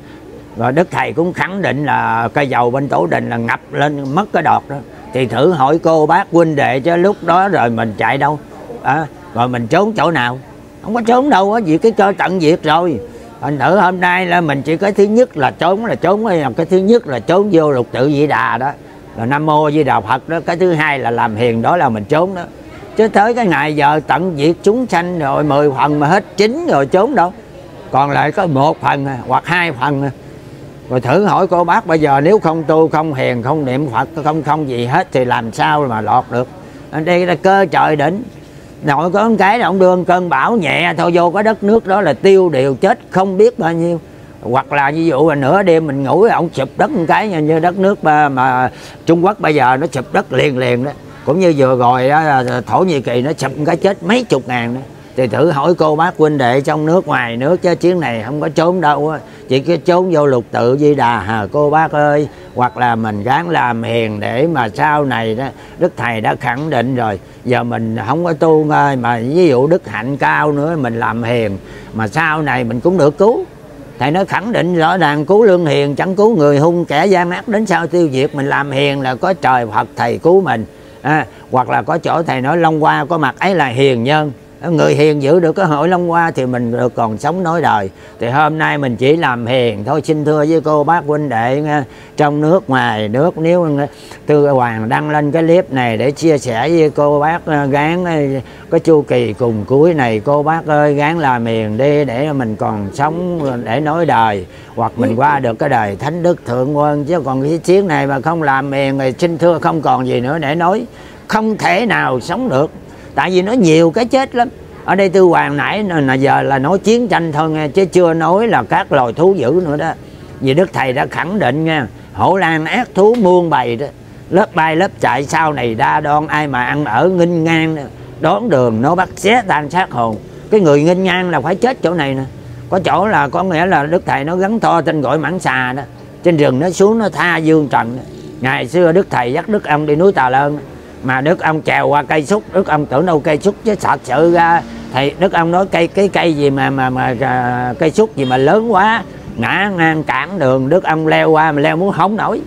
rồi đức thầy cũng khẳng định là cây dầu bên tổ đình là ngập lên mất cái đọt đó. Thì thử hỏi cô bác huynh đệ chứ lúc đó rồi mình chạy đâu? À, rồi mình trốn chỗ nào? Không có trốn đâu á vì cái cơ tận diệt rồi. Thành thử hôm nay là mình chỉ có thứ nhất là trốn là trốn cái thứ nhất là trốn vô lục tự di đà đó. Là nam mô di đà phật đó cái thứ hai là làm hiền đó là mình trốn đó. Chứ tới cái ngày giờ tận diệt chúng sanh rồi mười phần mà hết chín rồi trốn đâu. Còn lại có một phần à, hoặc hai phần. À rồi thử hỏi cô bác bây giờ nếu không tu không hiền không niệm phật không không gì hết thì làm sao mà lọt được? Đây là cơ trời đỉnh. Nội có cái là ông đương cơn bão nhẹ thôi vô cái đất nước đó là tiêu đều chết không biết bao nhiêu. Hoặc là ví dụ là nửa đêm mình ngủ ông chụp đất một cái như đất nước mà, mà Trung Quốc bây giờ nó chụp đất liền liền đó. Cũng như vừa rồi đó, Thổ Nhĩ Kỳ nó chụp một cái chết mấy chục ngàn đó thì thử hỏi cô bác huynh đệ trong nước ngoài nước chứ chuyến này không có trốn đâu á. Chỉ có trốn vô lục tự di đà hả cô bác ơi. Hoặc là mình gắng làm hiền để mà sau này đó đức thầy đã khẳng định rồi. Giờ mình không có tu ngơi mà ví dụ đức hạnh cao nữa mình làm hiền mà sau này mình cũng được cứu. Thầy nói khẳng định rõ ràng cứu lương hiền chẳng cứu người hung kẻ gian ác đến sau tiêu diệt mình làm hiền là có trời phật thầy cứu mình. À, hoặc là có chỗ thầy nói long qua có mặt ấy là hiền nhân người hiền giữ được cái hội long hoa thì mình được còn sống nói đời. Thì hôm nay mình chỉ làm hiền thôi. Xin thưa với cô bác huynh đệ nghe, trong nước ngoài nước nếu tư hoàng đăng lên cái clip này để chia sẻ với cô bác ờ, gán ờ, cái chu kỳ cùng cuối này. Cô bác ơi gán làm hiền đi để mình còn sống ờ, để nói đời. Hoặc mình qua được cái đời thánh đức thượng quân chứ còn cái chiến này mà không làm hiền thì xin thưa không còn gì nữa để nói. Không thể nào sống được tại vì nó nhiều cái chết lắm. Ở đây tư hoàng nãy là giờ là nói chiến tranh thôi nghe, chứ chưa nói là các loài thú dữ nữa đó. Vì đức thầy đã khẳng định nha hổ lan ác thú muôn bày đó. Lớp bay lớp chạy sau này đa đoan ai mà ăn ở nghinh ngang đón đường nó bắt xé tan sát hồn. Cái người nghinh ngang là phải chết chỗ này nè. Có chỗ là, có nghĩa là đức thầy nó gắn to tên gọi mãng xà đó. Trên rừng nó xuống nó tha dương trần ngày xưa đức thầy dắt đức ông đi núi tà lơn mà đức ông trèo qua cây xúc đức ông tưởng đâu cây xúc chứ thật sự ra thầy đức ông nói cây cái cây gì mà mà mà à, cây xúc gì mà lớn quá ngã ngang cản đường đức ông leo qua mà leo muốn hóng nổi.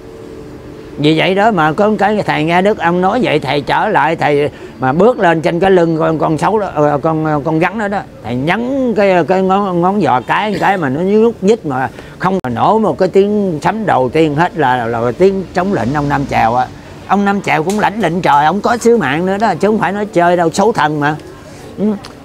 Vì vậy đó mà có cái thầy nghe đức ông nói vậy thầy trở lại thầy mà bước lên trên cái lưng con con xấu đó ờ, con ờ, con gắn đó đó thầy nhấn cái cái ngón ngón giò cái cái mà nó nhúc nhích mà không mà nổ một cái tiếng sấm đầu tiên hết là là, là tiếng chống lệnh ông nam chèo á ông năm chèo cũng lãnh lệnh trời ông có sứ mạng nữa đó chứ không phải nói chơi đâu xấu thần mà.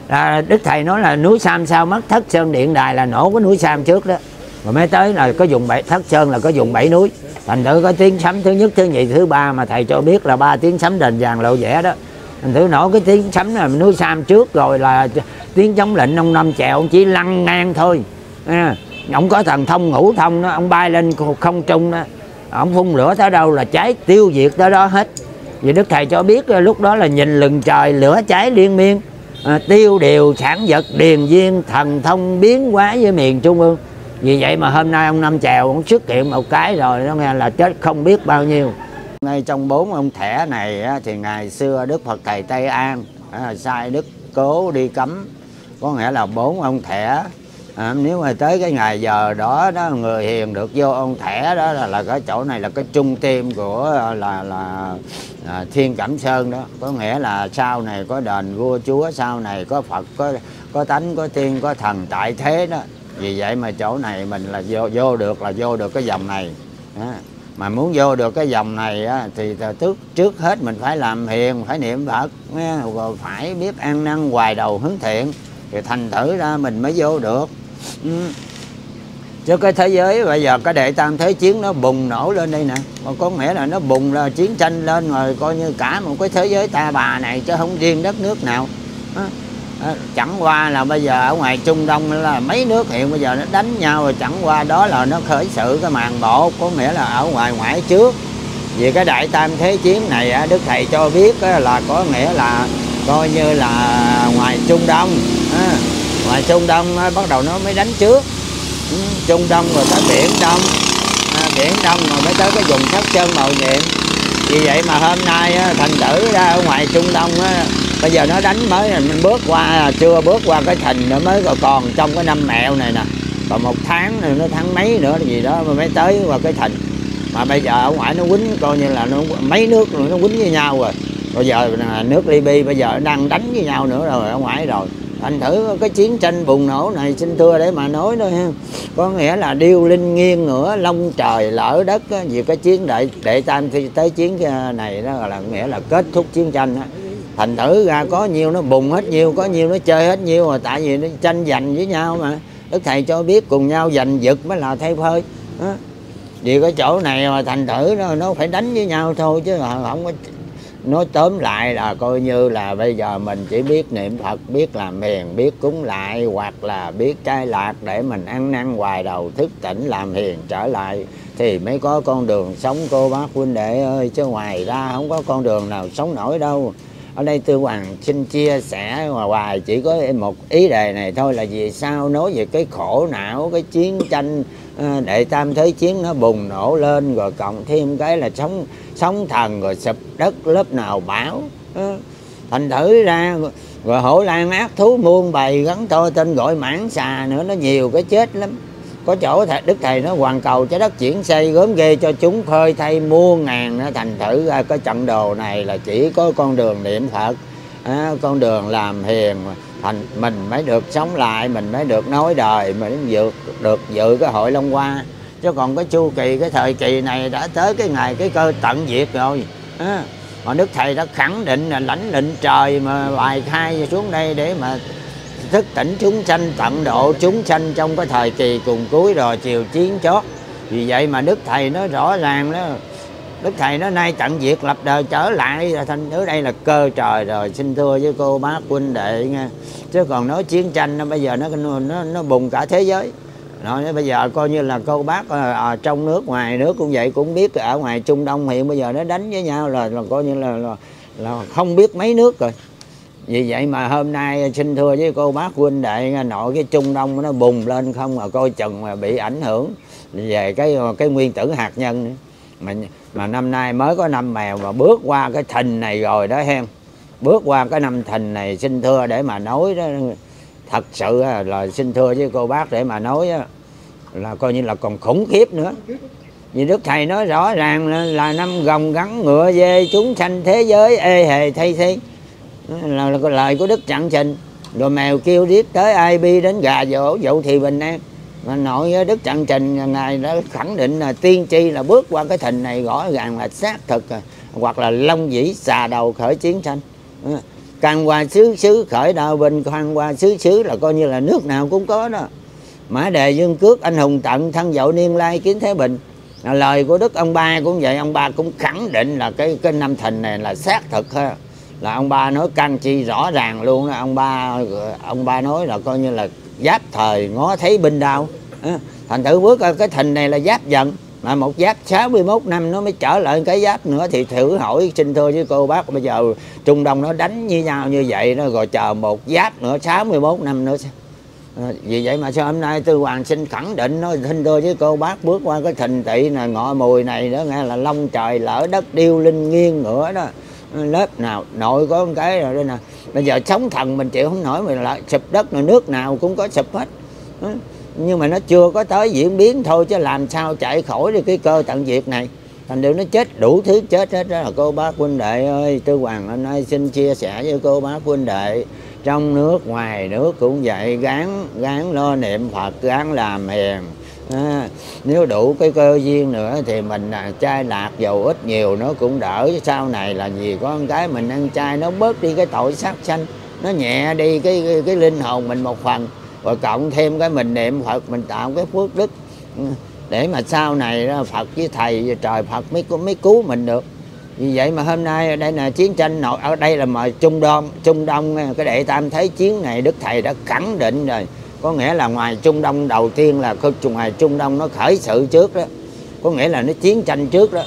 À, đức thầy nói là núi sam sao mất thất sơn điện đài là nổ cái núi sam trước đó. Rồi mới tới là có dùng bảy thất sơn là có dùng bảy núi. Thành thử có tiếng sấm thứ nhất thứ nhì thứ ba mà thầy cho biết là ba tiếng sấm đền vàng lộ vẻ đó. Thành thử nổ cái tiếng sấm là núi sam trước rồi là tiếng chống lệnh ông năm chèo ông chỉ lăn ngang thôi. À, ông có thần thông ngũ thông đó ông bay lên không trung đó ông phun lửa tới đâu là cháy tiêu diệt tới đó hết. Vì đức thầy cho biết ờ, lúc đó là nhìn lừng trời lửa cháy liên miên. À, tiêu điều sản vật điền viên thần thông biến hóa với miền trung ương. Vì vậy mà hôm nay ông năm chèo ông xuất hiện một cái rồi nó nghe là chết không biết bao nhiêu. Ngay trong bốn ông thẻ này thì ngày xưa đức phật thầy tây an ờ, sai đức cố đi cấm. Có nghĩa là bốn ông thẻ à, nếu mà tới cái ngày giờ đó đó người hiền được vô ông thẻ đó là, là cái chỗ này là cái trung tim của là là à, thiên cẩm sơn đó. Có nghĩa là sau này có đền vua chúa sau này có phật có có tánh có tiên có thần tại thế đó. Vì vậy mà chỗ này mình là vô vô được là vô được cái dòng này. Đó. mà muốn vô được cái dòng này á, thì trước trước hết mình phải làm hiền phải niệm phật rồi phải biết ăn năn hoài đầu hướng thiện. Thì thành thử ra mình mới vô được. Ừ. cho cái thế giới bây giờ cái đệ tam thế chiến nó bùng nổ lên đây nè. Mà có nghĩa là nó bùng là chiến tranh lên rồi coi như cả một cái thế giới ta bà này chứ không riêng đất nước nào. À, chẳng qua là bây giờ ở ngoài trung đông là mấy nước hiện bây giờ nó đánh nhau rồi chẳng qua đó là nó khởi sự cái màn bộ có nghĩa là ở ngoài ngoại trước. Vì cái đại tam thế chiến này đức thầy cho biết là có nghĩa là coi như là ngoài trung đông ngoài trung đông à, bắt đầu nó mới đánh trước. Ừ, trung đông rồi tới biển đông. À, biển đông rồi mới tới cái vùng thất chân màu nhiệm. Vì vậy mà hôm nay à, thành tử ra ở ngoài trung đông á, bây giờ nó đánh mới mình bước qua chưa bước qua cái thành nữa mới còn trong cái năm mẹo này nè. Còn một tháng nữa nó tháng mấy nữa gì đó mới tới qua cái thành. Mà bây giờ ở ngoài nó quýnh coi như là nó mấy nước nó quýnh với nhau rồi. Bây giờ nước Libya bây giờ đang đánh với nhau nữa rồi ở ngoài rồi thành thử cái chiến tranh bùng nổ này xin thưa để mà nói thôi ha. Có nghĩa là điêu linh nghiêng ngửa long trời lỡ đất á, vì cái chiến đệ đệ tam thi tới chiến à, này đó là nghĩa là kết thúc chiến tranh á. Thành thử ra có nhiều nó bùng hết nhiều có nhiều nó chơi hết nhiều mà tại vì nó tranh giành với nhau mà. Đức thầy cho biết cùng nhau giành giật mới là thay phơi đó. vì cái chỗ này mà thành thử nó, nó phải đánh với nhau thôi chứ không có nói tóm lại là coi như là bây giờ mình chỉ biết niệm phật, biết làm hiền, biết cúng lại, hoặc là biết trai lạc để mình ăn năn hoài đầu, thức tỉnh làm hiền trở lại, thì mới có con đường sống, cô bác huynh đệ ơi. Chứ ngoài ra không có con đường nào sống nổi đâu. Ở đây tư hoàng xin chia sẻ mà hoài chỉ có một ý đề này thôi là vì sao nói về cái khổ não, cái chiến tranh Ờ, đệ tam thế chiến nó bùng nổ lên rồi cộng thêm cái là sống sóng thần rồi sụp đất lớp nào bão ờ, thành thử ra rồi hổ lan ác thú muôn bày gắn to tên gọi mãn xà nữa nó nhiều cái chết lắm. Có chỗ thầy, đức thầy nó hoàn cầu trái đất chuyển xây gớm ghê cho chúng khơi thay muôn ngàn nó thành thử ra cái trận đồ này là chỉ có con đường niệm phật à, con đường làm hiền thành mình mới được sống lại mình mới được nói đời mình mới được được dự cái hội long hoa. Chứ còn cái chu kỳ cái thời kỳ này đã tới cái ngày cái cơ tận diệt rồi. À, mà đức thầy đã khẳng định là lãnh định trời mà bài khai xuống đây để mà thức tỉnh chúng sanh tận độ chúng sanh trong cái thời kỳ cùng cuối rồi chiều chiến chót. Vì vậy mà đức thầy nói rõ ràng đó đức thầy nói nay tận diệt lập đời trở lại thành ở đây là cơ trời rồi xin thưa với cô bác huynh đệ nghe. Chứ còn nói chiến tranh nó bây giờ nó nó nó bùng cả thế giới. Nói bây giờ coi như là cô bác à, à, trong nước ngoài nước cũng vậy cũng biết ở ngoài trung đông hiện bây giờ nó đánh với nhau là, là coi như là, là là không biết mấy nước rồi. Vì vậy mà hôm nay xin thưa với cô bác huynh đệ nội cái trung đông nó bùng lên không mà coi chừng mà bị ảnh hưởng về cái ờ, cái nguyên tử hạt nhân nữa. mà mà năm nay mới có năm mèo mà bước qua cái thình này rồi đó em bước qua cái năm thình này xin thưa để mà nói đó. Thật sự là xin thưa với cô bác để mà nói đó, là coi như là còn khủng khiếp nữa. Vì đức thầy nói rõ ràng là, là năm gồng gắn ngựa dê chúng sanh thế giới ê hề thay thế. Là, là lời của đức trạng trình. Rồi mèo kêu điếc tới ai bi đến gà dỗ dậu thì bình an mà nội đức trạng trình ngài đã khẳng định là tiên tri là bước qua cái thình này rõ ràng là xác thực rồi. hoặc là long dĩ xà đầu khởi chiến tranh ừ. càng qua xứ xứ khởi đạo bình khoan qua xứ xứ là coi như là nước nào cũng có đó mã đề dương cước, anh hùng tận thân dậu niên lai kiến thế bình là lời của đức ông ba cũng vậy, ông ba cũng khẳng định là cái cái năm thình này là xác thực ha là ông ba nói căn chi rõ ràng luôn đó. ông ba ông ba nói là coi như là giáp thời ngó thấy binh đau. Thành thử bước cái thình này là giáp dần, mà một giáp 61 năm nó mới trở lại cái giáp nữa thì thử hỏi xin thưa với cô bác, bây giờ Trung Đông nó đánh như nhau như vậy nó rồi chờ một giáp nữa 61 năm nữa ờ, vì vậy mà sao hôm nay tư hoàng xin khẳng định nói xin thưa với cô bác bước qua cái thình tị này, ngọ mùi này đó, nghe là long trời lỡ đất điêu linh nghiêng nữa đó. Ờ, lớp nào, nội có một cái rồi đây nè bây giờ sống thần mình chịu không nổi, mình lại sụp đất rồi nước nào cũng có sụp hết. Ừ, nhưng mà nó chưa có tới diễn biến thôi chứ làm sao chạy khỏi được cái cơ tận diệt này. Thành điều nó chết đủ thứ chết hết đó là cô bác huynh đệ ơi. Tư hoàng hôm nay xin chia sẻ với cô bác huynh đệ. Trong nước, ngoài nước cũng vậy, gán gán lo niệm phật, gán làm hiền à, nếu đủ cái cơ duyên nữa thì mình là chai lạc dầu ít nhiều nó cũng đỡ. Sau này là gì có một cái mình ăn chay nó bớt đi cái tội sát sanh nó nhẹ đi cái, cái cái linh hồn mình một phần. Rồi cộng thêm cái mình niệm phật mình tạo cái phước đức. Ừ, để mà sau này phật với thầy trời phật mới mới cứu mình được. Vì vậy mà hôm nay ở đây là chiến tranh nội ở đây là mà trung đông trung đông cái đệ tam thế chiến này đức thầy đã khẳng định rồi có nghĩa là ngoài trung đông, đầu tiên là ngoài trung đông nó khởi sự trước đó. Có nghĩa là nó chiến tranh trước đó.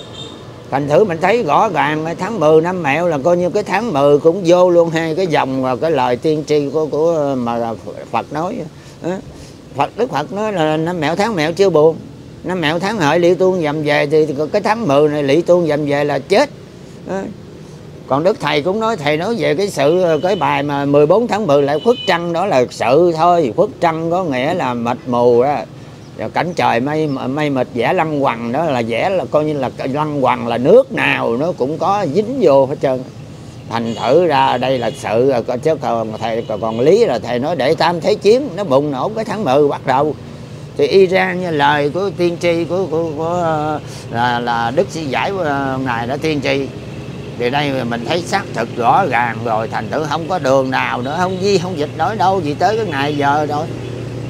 Thành thử mình thấy rõ ràng tháng 10 năm mẹo là coi như cái tháng 10 cũng vô luôn hai cái dòng và cái lời tiên tri của của, mà Phật nói. Phật, Đức Phật nói là năm mẹo, tháng mẹo chưa buồn. Năm mẹo tháng hợi lý tuôn dầm về thì cái tháng 10 này lý tuôn dầm về là chết còn đức thầy cũng nói thầy nói về cái sự cái bài mà 14 tháng 10 lại khuất trăng đó là sự thôi khuất trăng có nghĩa là mịt mù đó rồi cảnh trời mây mây mịt vẽ lăng quằn đó là vẽ là coi như là lăng quằn là nước nào nó cũng có dính vô hết trơn. Thành thử ra đây là sự chứ còn thầy còn lý là thầy nói để tam thế chiến nó bùng nổ cái tháng 10 bắt đầu. Thì Iran như lời của tiên tri của, của, của là, là Đức Sĩ Giải ờ, ngài đã tiên tri thì đây mình thấy xác thực rõ ràng rồi, thành thử không có đường nào nữa, không di không dịch nổi, đâu gì tới cái ngày giờ rồi.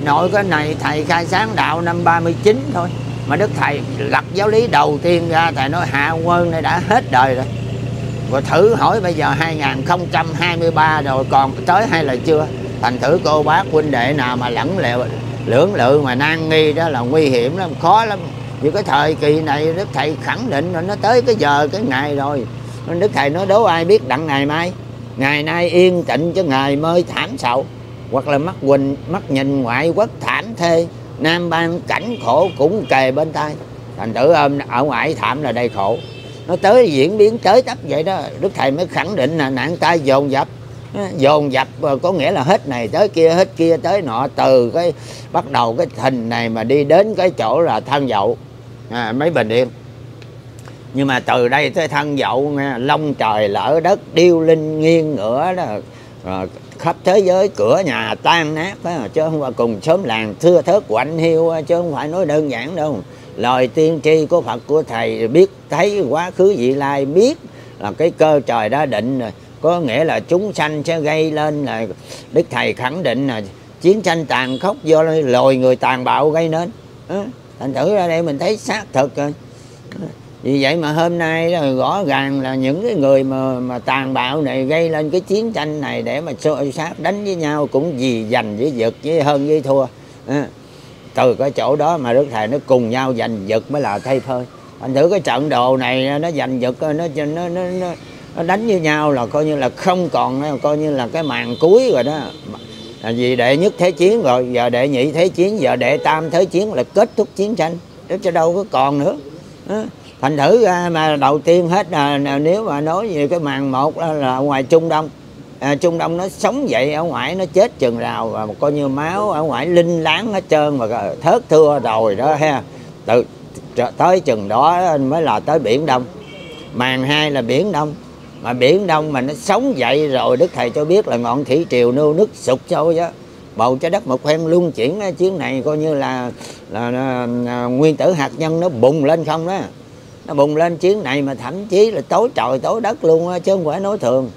Nội cái này thầy khai sáng đạo năm 39 thôi, mà đức thầy lập giáo lý đầu tiên ra, thầy nói hạ quân này đã hết đời rồi. Rồi thử hỏi bây giờ 2023 rồi còn tới hay là chưa? Thành thử cô bác huynh đệ nào mà lẫn lẹo, lưỡng lự mà nan nghi đó là nguy hiểm lắm, khó lắm. Vì cái thời kỳ này đức thầy khẳng định rồi nó tới cái giờ, cái ngày rồi đức thầy nói đố ai biết đặng ngày mai? Ngày nay yên tịnh cho ngày mới thảm sầu. Hoặc là mắt quỳnh mắt nhìn ngoại quốc thảm thê nam ban cảnh khổ cũng kề bên tay thành thử ở ngoại thảm là đầy khổ. Nó tới diễn biến tới tấp vậy đó đức thầy mới khẳng định là nạn tai dồn dập. Dồn dập ờ, có nghĩa là hết này tới kia hết kia tới nọ từ cái bắt đầu cái thình này mà đi đến cái chỗ là than dậu. À, mấy bình yên nhưng mà từ đây tới thân dậu nghe long trời lỡ đất điêu linh nghiêng ngửa đó ờ, khắp thế giới cửa nhà tan nát đó, chứ không phải cùng sớm làng thưa thớt quạnh hiu chứ không phải nói đơn giản đâu. Lời tiên tri của Phật của thầy biết thấy quá khứ vị lai biết là cái cơ trời đã định rồi. Có nghĩa là chúng sanh sẽ gây lên là đức thầy khẳng định là chiến tranh tàn khốc do lồi người tàn bạo gây nên. Thành thử ra đây mình thấy xác thực rồi vì vậy mà hôm nay là rõ ràng là những cái người mà mà tàn bạo này gây lên cái chiến tranh này để mà xô sát đánh với nhau cũng vì giành với giật với hơn với thua. À, từ cái chỗ đó mà đức thầy nó cùng nhau giành giật mới là thay phơi. Anh thử cái trận đồ này nó giành giật ờ, nó nó nó, nó, nó đánh với nhau là coi như là không còn ờ, coi như là cái màn cuối rồi đó. Là vì đệ nhất thế chiến rồi giờ đệ nhị thế chiến giờ đệ tam thế chiến là kết thúc chiến tranh. Chứ đâu có còn nữa. À thành thử ra mà đầu tiên hết là nếu mà nói về cái màn một là, là ngoài trung đông. À, trung đông nó sống vậy ở ngoài nó chết chừng nào và coi như máu ở ngoài linh láng hết trơn mà à, thớt thưa rồi đó ha. Từ tới chừng đó mới là tới biển đông. Màn hai là biển đông. Mà biển đông mà nó sống dậy rồi đức thầy cho biết là ngọn thủy triều nô nước sụt sâu đó bầu trái đất một phen luân chuyển chuyến này coi như là, là, là, là nguyên tử hạt nhân nó bùng lên không đó nó bùng lên chuyến này mà thậm chí là tối trời tối đất luôn á chứ không phải nói thường.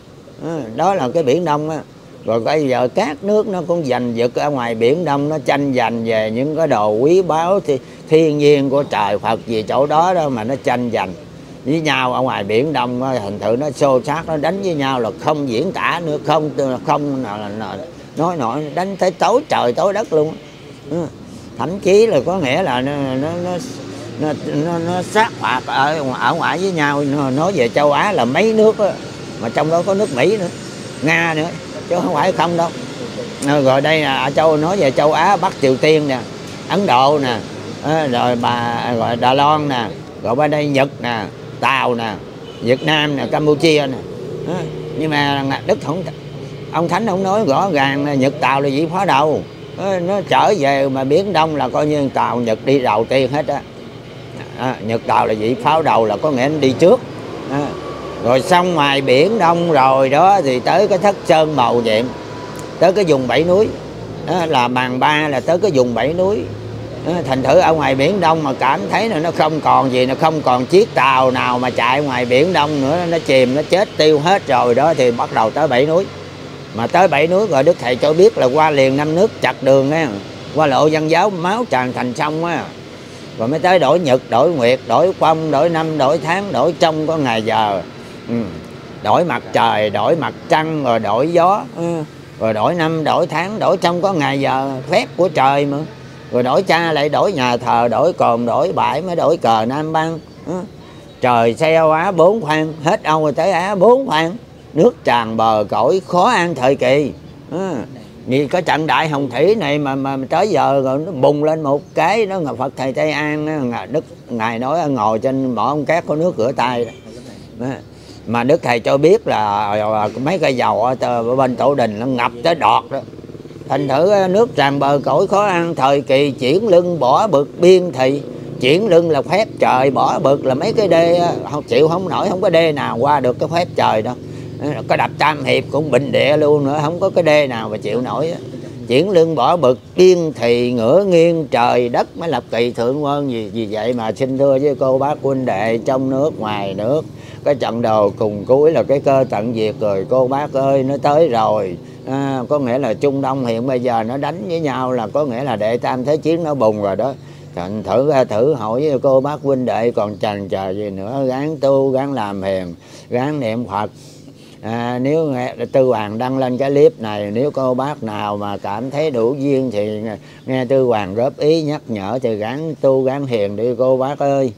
Ừ, đó là cái biển đông á. Rồi bây giờ các nước nó cũng giành giật ở ngoài biển đông nó tranh giành về những cái đồ quý báu thì thiên nhiên của trời phật gì chỗ đó đó mà nó tranh giành với nhau ở ngoài biển đông hình thử nó xô xát nó đánh với nhau là không diễn tả nữa không không ờ, ờ, nói nổi đánh tới tối trời tối đất luôn ừ, thậm chí là có nghĩa là nó, nó, nó nó, nó, nó sát phạt ở, ở ngoài với nhau nói về châu Á là mấy nước đó, mà trong đó có nước Mỹ nữa Nga nữa chứ không phải không đâu. Ờ, rồi đây là châu nói về châu Á Bắc Triều Tiên nè Ấn Độ nè ờ, rồi bà gọi Đà Loan nè rồi bên đây Nhật nè Tàu nè Việt Nam nè Campuchia nè. Ờ, nhưng mà Đức không ông Thánh ông nói rõ ràng là Nhật Tàu là gì phá đầu nó trở về mà biển Đông là coi như Tàu Nhật đi đầu tiên hết á à, nhật tàu là vị pháo đầu là có nghĩa anh đi trước. À, rồi xong ngoài biển đông rồi đó thì tới cái thất sơn màu nhiệm tới cái vùng bảy núi. Đó là bàn ba là tới cái vùng bảy núi. Đó, thành thử ở ngoài biển đông mà cảm thấy là nó không còn gì nó không còn chiếc tàu nào mà chạy ngoài biển đông nữa nó chìm nó chết tiêu hết rồi đó thì bắt đầu tới bảy núi. Mà tới bảy núi rồi đức thầy cho biết là qua liền năm nước chặt đường á qua lộ dân giáo máu tràn thành sông á rồi mới tới đổi nhật đổi nguyệt đổi phong đổi năm đổi tháng đổi trong có ngày giờ. Ừ. đổi mặt trời đổi mặt trăng rồi đổi gió. Ừ. rồi đổi năm đổi tháng đổi trong có ngày giờ. Phép của trời mà. Rồi đổi cha lại đổi nhà thờ đổi cồn đổi bãi mới đổi cờ nam băng. Ừ. trời xeo á bốn khoan. Hết âu rồi tới á bốn khoan. Nước tràn bờ cõi khó ăn thời kỳ. Ừ vì cái trận đại hồng thủy này mà mà tới giờ rồi nó bùng lên một cái đó ngài phật thầy tây an đức ngài nói ngồi trên bỏ ông cát có nước rửa tay. Đó. mà đức thầy cho biết là à, mấy cây dầu ở bên tổ đình nó ngập tới đọt đó. Thành thử à, nước tràn bờ cõi khó ăn, thời kỳ chuyển lưng bỏ bực biên thị. Chuyển lưng là phép trời, bỏ bực là mấy cái đê à, không, chịu không nổi, không có đê nào qua được cái phép trời đâu có đập tam hiệp cũng bình địa luôn nữa không có cái đê nào mà chịu nổi á. chuyển lưng bỏ bực kiên thì ngửa nghiêng trời đất mới lập kỳ thượng quân gì vì vậy mà xin thưa với cô bác huynh đệ trong nước ngoài nước cái trận đồ cùng cuối là cái cơ tận diệt rồi. Cô bác ơi nó tới rồi. À, có nghĩa là trung đông hiện bây giờ nó đánh với nhau là có nghĩa là đệ tam thế chiến nó bùng rồi đó. Thành thử ra thử hỏi với cô bác huynh đệ còn chần chờ gì nữa. Gán tu gán làm hiền gán niệm phật à, nếu nghe tư hoàng đăng lên cái clip này nếu cô bác nào mà cảm thấy đủ duyên thì nghe, tư hoàng góp ý nhắc nhở thì gán tu gán hiền đi cô bác ơi.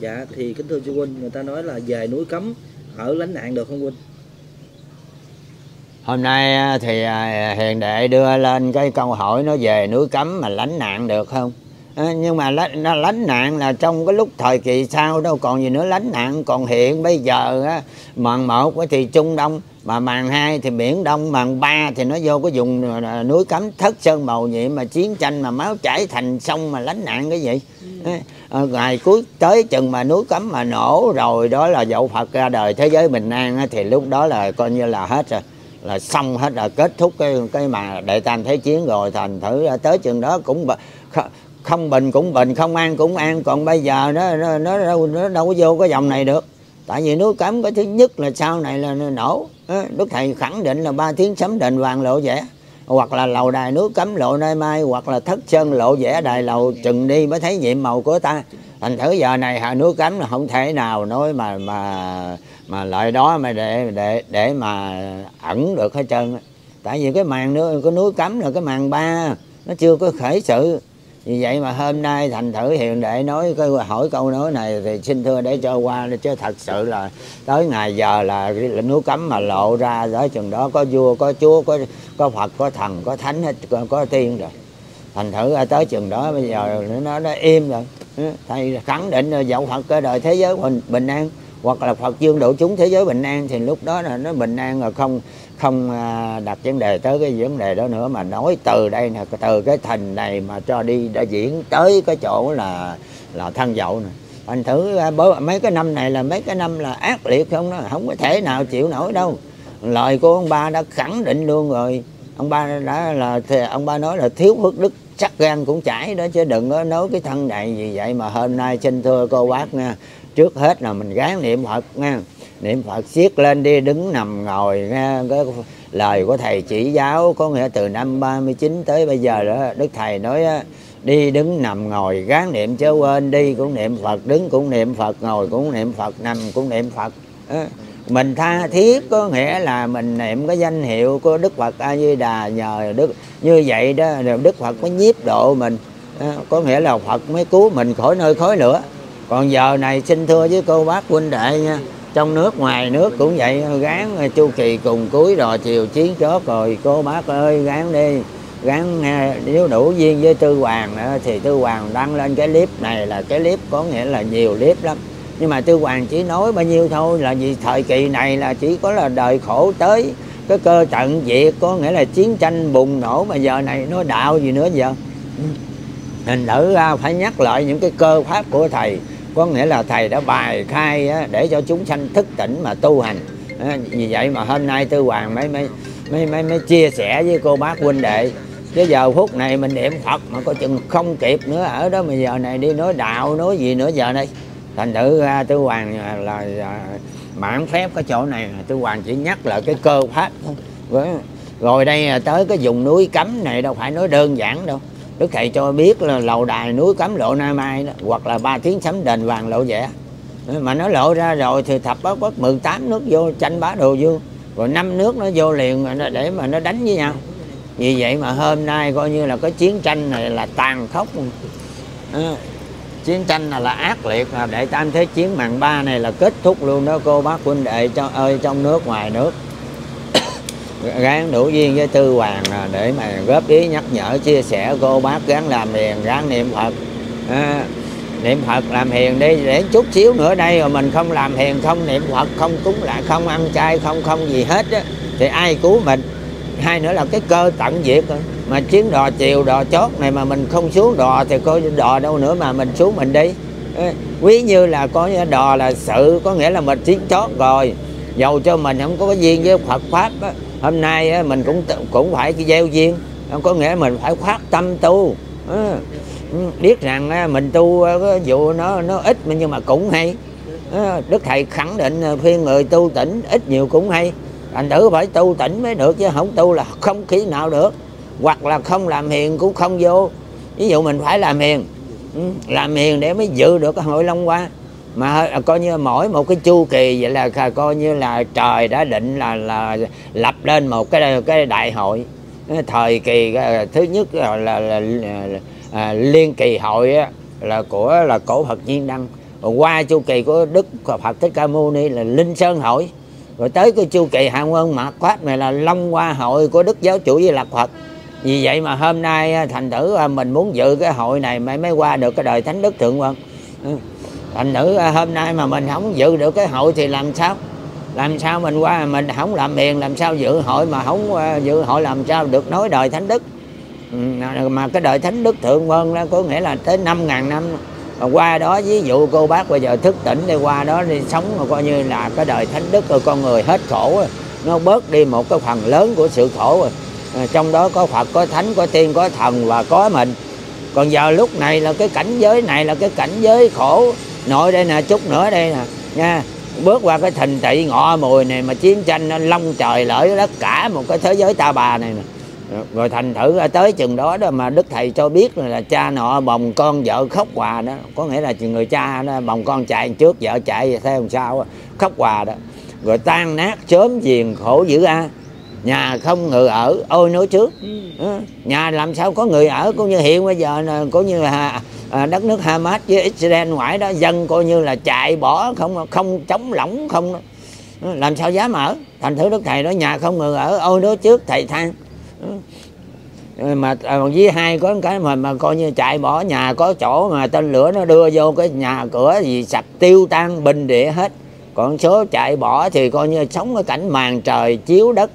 Dạ thì kính thưa sư huynh người ta nói là về núi cấm ở lánh nạn được không huynh? Hôm nay à, thì à, hiền đệ đưa lên cái câu hỏi nó về núi cấm mà lánh nạn được không à, nhưng mà lánh, nó lánh nạn là trong cái lúc thời kỳ sau đâu còn gì nữa lánh nạn còn hiện bây giờ á, màn một thì trung đông mà màn hai thì biển đông màn ba thì nó vô cái vùng à, núi cấm thất sơn màu nhiệm mà chiến tranh mà máu chảy thành sông mà lánh nạn cái gì. À, ngày cuối tới chừng mà núi cấm mà nổ rồi đó là dậu phật ra đời thế giới bình an á, thì lúc đó là coi như là hết rồi là xong hết rồi kết thúc cái cái mà đệ tam thế chiến rồi thành thử tới chừng đó cũng không bình cũng bình, không an cũng an còn bây giờ nó nó nó đâu nó đâu có vô cái dòng này được. Tại vì núi cấm cái thứ nhất là sau này là nổ. Ờ, Đức thầy khẳng định là ba tiếng sấm đền vàng lộ vẻ hoặc là lầu đài núi cấm lộ nơi mai, hoặc là thất sơn lộ vẻ đài lầu chừng đi mới thấy nhiệm màu của ta. Thành thử giờ này hà núi cấm là không thể nào nói mà mà mà lại đó mà để để để mà ẩn được hết trơn tại vì cái màn nữa cái núi cấm là cái màn ba, nó chưa có khởi sự vì vậy mà hôm nay thành thử hiện đệ nói cái hỏi câu nói này thì xin thưa để cho qua chứ thật sự là tới ngày giờ là núi cấm mà lộ ra tới chừng đó có vua có chúa có có phật có thần có thánh hết có, có tiên rồi. Thành thử à, tới chừng đó bây giờ nó nó im rồi. Ừ, thầy khẳng định là dậu phật cái đời thế giới bình, bình an hoặc là phật dương độ chúng thế giới bình an thì lúc đó là nó bình an rồi không không à, đặt vấn đề tới cái vấn đề đó nữa, mà nói từ đây nè, từ cái thành này mà cho đi đã diễn tới cái chỗ là là thân dậu nè. Anh thử à, mấy cái năm này là mấy cái năm là ác liệt không đó, không có thể nào chịu nổi đâu. Lời của ông ba đã khẳng định luôn rồi. Ông ba đã là, thì ông ba nói là thiếu phước đức, chắc gan cũng chảy đó, chứ đừng có nói cái thân này gì vậy mà hôm nay xin thưa cô bác nha, trước hết là mình gán niệm phật nha niệm phật siết lên đi, đứng nằm ngồi, nghe cái lời của thầy chỉ giáo, có nghĩa từ năm 39 tới bây giờ đó, đức thầy nói đi đứng nằm ngồi, gán niệm chớ quên đi, cũng niệm phật, đứng cũng niệm phật, ngồi cũng niệm phật, nằm cũng niệm phật. Mình tha thiết có nghĩa là mình niệm cái danh hiệu của đức phật a di đà nhờ đức, như vậy đó, rồi đức phật mới nhiếp độ mình. Có nghĩa là phật mới cứu mình khỏi nơi khói lửa. Còn giờ này xin thưa với cô bác huynh đệ nha trong nước, ngoài nước cũng vậy, gán ờ, chu kỳ cùng cuối rồi chiều chiến chót rồi. Cô bác ơi, gán đi. Gán ờ, nếu đủ duyên với tư hoàng ờ, thì tư hoàng đăng lên cái clip này là cái clip có nghĩa là nhiều clip lắm. Nhưng mà tư hoàng chỉ nói bao nhiêu thôi, là vì thời kỳ này là chỉ có là đời khổ tới cái cơ trận diệt có nghĩa là chiến tranh bùng nổ mà giờ này nó đạo gì nữa giờ hình nữ ra phải nhắc lại những cái cơ pháp của thầy có nghĩa là thầy đã bài khai để cho chúng sanh thức tỉnh mà tu hành. Vì vậy mà hôm nay tư hoàng mới mới mới mới, mới chia sẻ với cô bác huynh đệ. Chứ giờ phút này mình niệm phật mà coi chừng không kịp nữa ở đó mà giờ này đi nói đạo nói gì nữa giờ đây thành thử ra tư hoàng là, là, là mãn phép cái chỗ này. Tư hoàng chỉ nhắc lại cái cơ pháp thôi. Vâng. Rồi đây tới cái vùng núi cấm này đâu phải nói đơn giản đâu đức thầy cho biết là lầu đài núi cấm lộ nam mai đó hoặc là ba tiếng sấm đền vàng lộ vẻ mà nó lộ ra rồi thì thập báo quốc 18 nước vô tranh bá đồ vô rồi năm nước nó vô liền để mà nó đánh với nhau. Vì vậy mà hôm nay coi như là cái chiến tranh này là tàn khốc. À, chiến tranh là, là ác liệt là đệ tam thế chiến mạng ba này là kết thúc luôn đó cô bác huynh đệ cho ơi trong nước ngoài nước ráng đủ duyên với tư hoàng để mà góp ý nhắc nhở chia sẻ cô bác gắn làm hiền gắn niệm phật. À, niệm phật làm hiền đi để chút xíu nữa đây rồi mình không làm hiền không niệm phật không cúng lại không ăn chay không không gì hết á thì ai cứu mình? Hai nữa là cái cơ tận diệt rồi. Mà chuyến đò chiều đò chót này mà mình không xuống đò thì coi đò đâu nữa mà mình xuống mình đi. Quý như là có đò là sự có nghĩa là mình chiến chót rồi. Dầu cho mình không có cái duyên với Phật pháp á, hôm nay mình cũng cũng phải gieo duyên. Có nghĩa mình phải khoát tâm tu. Ờ. Ừ, biết rằng mình tu cái vụ nó nó ít nhưng mà cũng hay. Ờ, Đức thầy khẳng định khuyên người tu tỉnh ít nhiều cũng hay. Thành tử phải tu tỉnh mới được chứ không tu là không khí nào được. Hoặc là không làm hiền cũng không vô. Ví dụ mình phải làm hiền. Ừ, làm hiền để mới dự được cái hội long qua mà à, coi như mỗi một cái chu kỳ vậy là coi như là trời đã định là là lập lên một cái cái đại hội. Thời kỳ à, thứ nhất là, là, là, là à, liên kỳ hội á, là của là cổ Phật Nhiên Đăng. Rồi qua chu kỳ của Đức Phật Thích Ca Mâu Ni là Linh Sơn hội. Rồi tới cái chu kỳ hạ quân mạt quát này là long hoa hội của Đức Giáo chủ với Lạc Phật. Vì vậy mà hôm nay à, thành thử mình muốn dự cái hội này mới mới qua được cái đời Thánh Đức Thượng Quân. Ừ thành nữ à, hôm nay mà mình không dự được cái hội thì làm sao? Làm sao mình qua mình không làm miền, làm sao dự hội mà không à, dự hội làm sao được nói đời Thánh Đức? Ừ, mà cái đời Thánh Đức Thượng vân đó có nghĩa là tới năm ngàn năm. Mà qua đó, ví dụ cô bác bây giờ thức tỉnh đi, qua đó đi sống mà coi như là cái đời thánh đức của con người hết khổ rồi. nó bớt đi một cái phần lớn của sự khổ rồi. À, trong đó có phật, có thánh, có tiên, có thần và có mình. Còn giờ lúc này là cái cảnh giới này là cái cảnh giới khổ nội đây nè chút nữa đây nè. Nha bước qua cái thành thị ngọ mùi này mà chiến tranh nó long trời lỡ đất cả một cái thế giới ta bà này nè. Rồi thành thử tới chừng đó đó mà đức thầy cho biết là cha nọ bồng con vợ khóc hòa đó. Có nghĩa là người cha đó, bồng con chạy trước vợ chạy theo làm sao khóc hòa đó. Rồi tan nát sớm giềng khổ dữ a nhà không người ở ôi nói trước. Ừ. nhà làm sao có người ở cũng như hiện bây giờ cũng như là à, đất nước Hamas với Israel ngoại đó dân coi như là chạy bỏ không không chống lỏng không làm sao dám ở. Thành thử đức thầy đó nhà không người ở ôi nói trước thầy than. Mà à, với hai có cái mà mà coi như chạy bỏ nhà có chỗ mà tên lửa nó đưa vô cái nhà cửa gì sạch tiêu tan bình địa hết. Còn số chạy bỏ thì coi như sống cái cảnh màn trời chiếu đất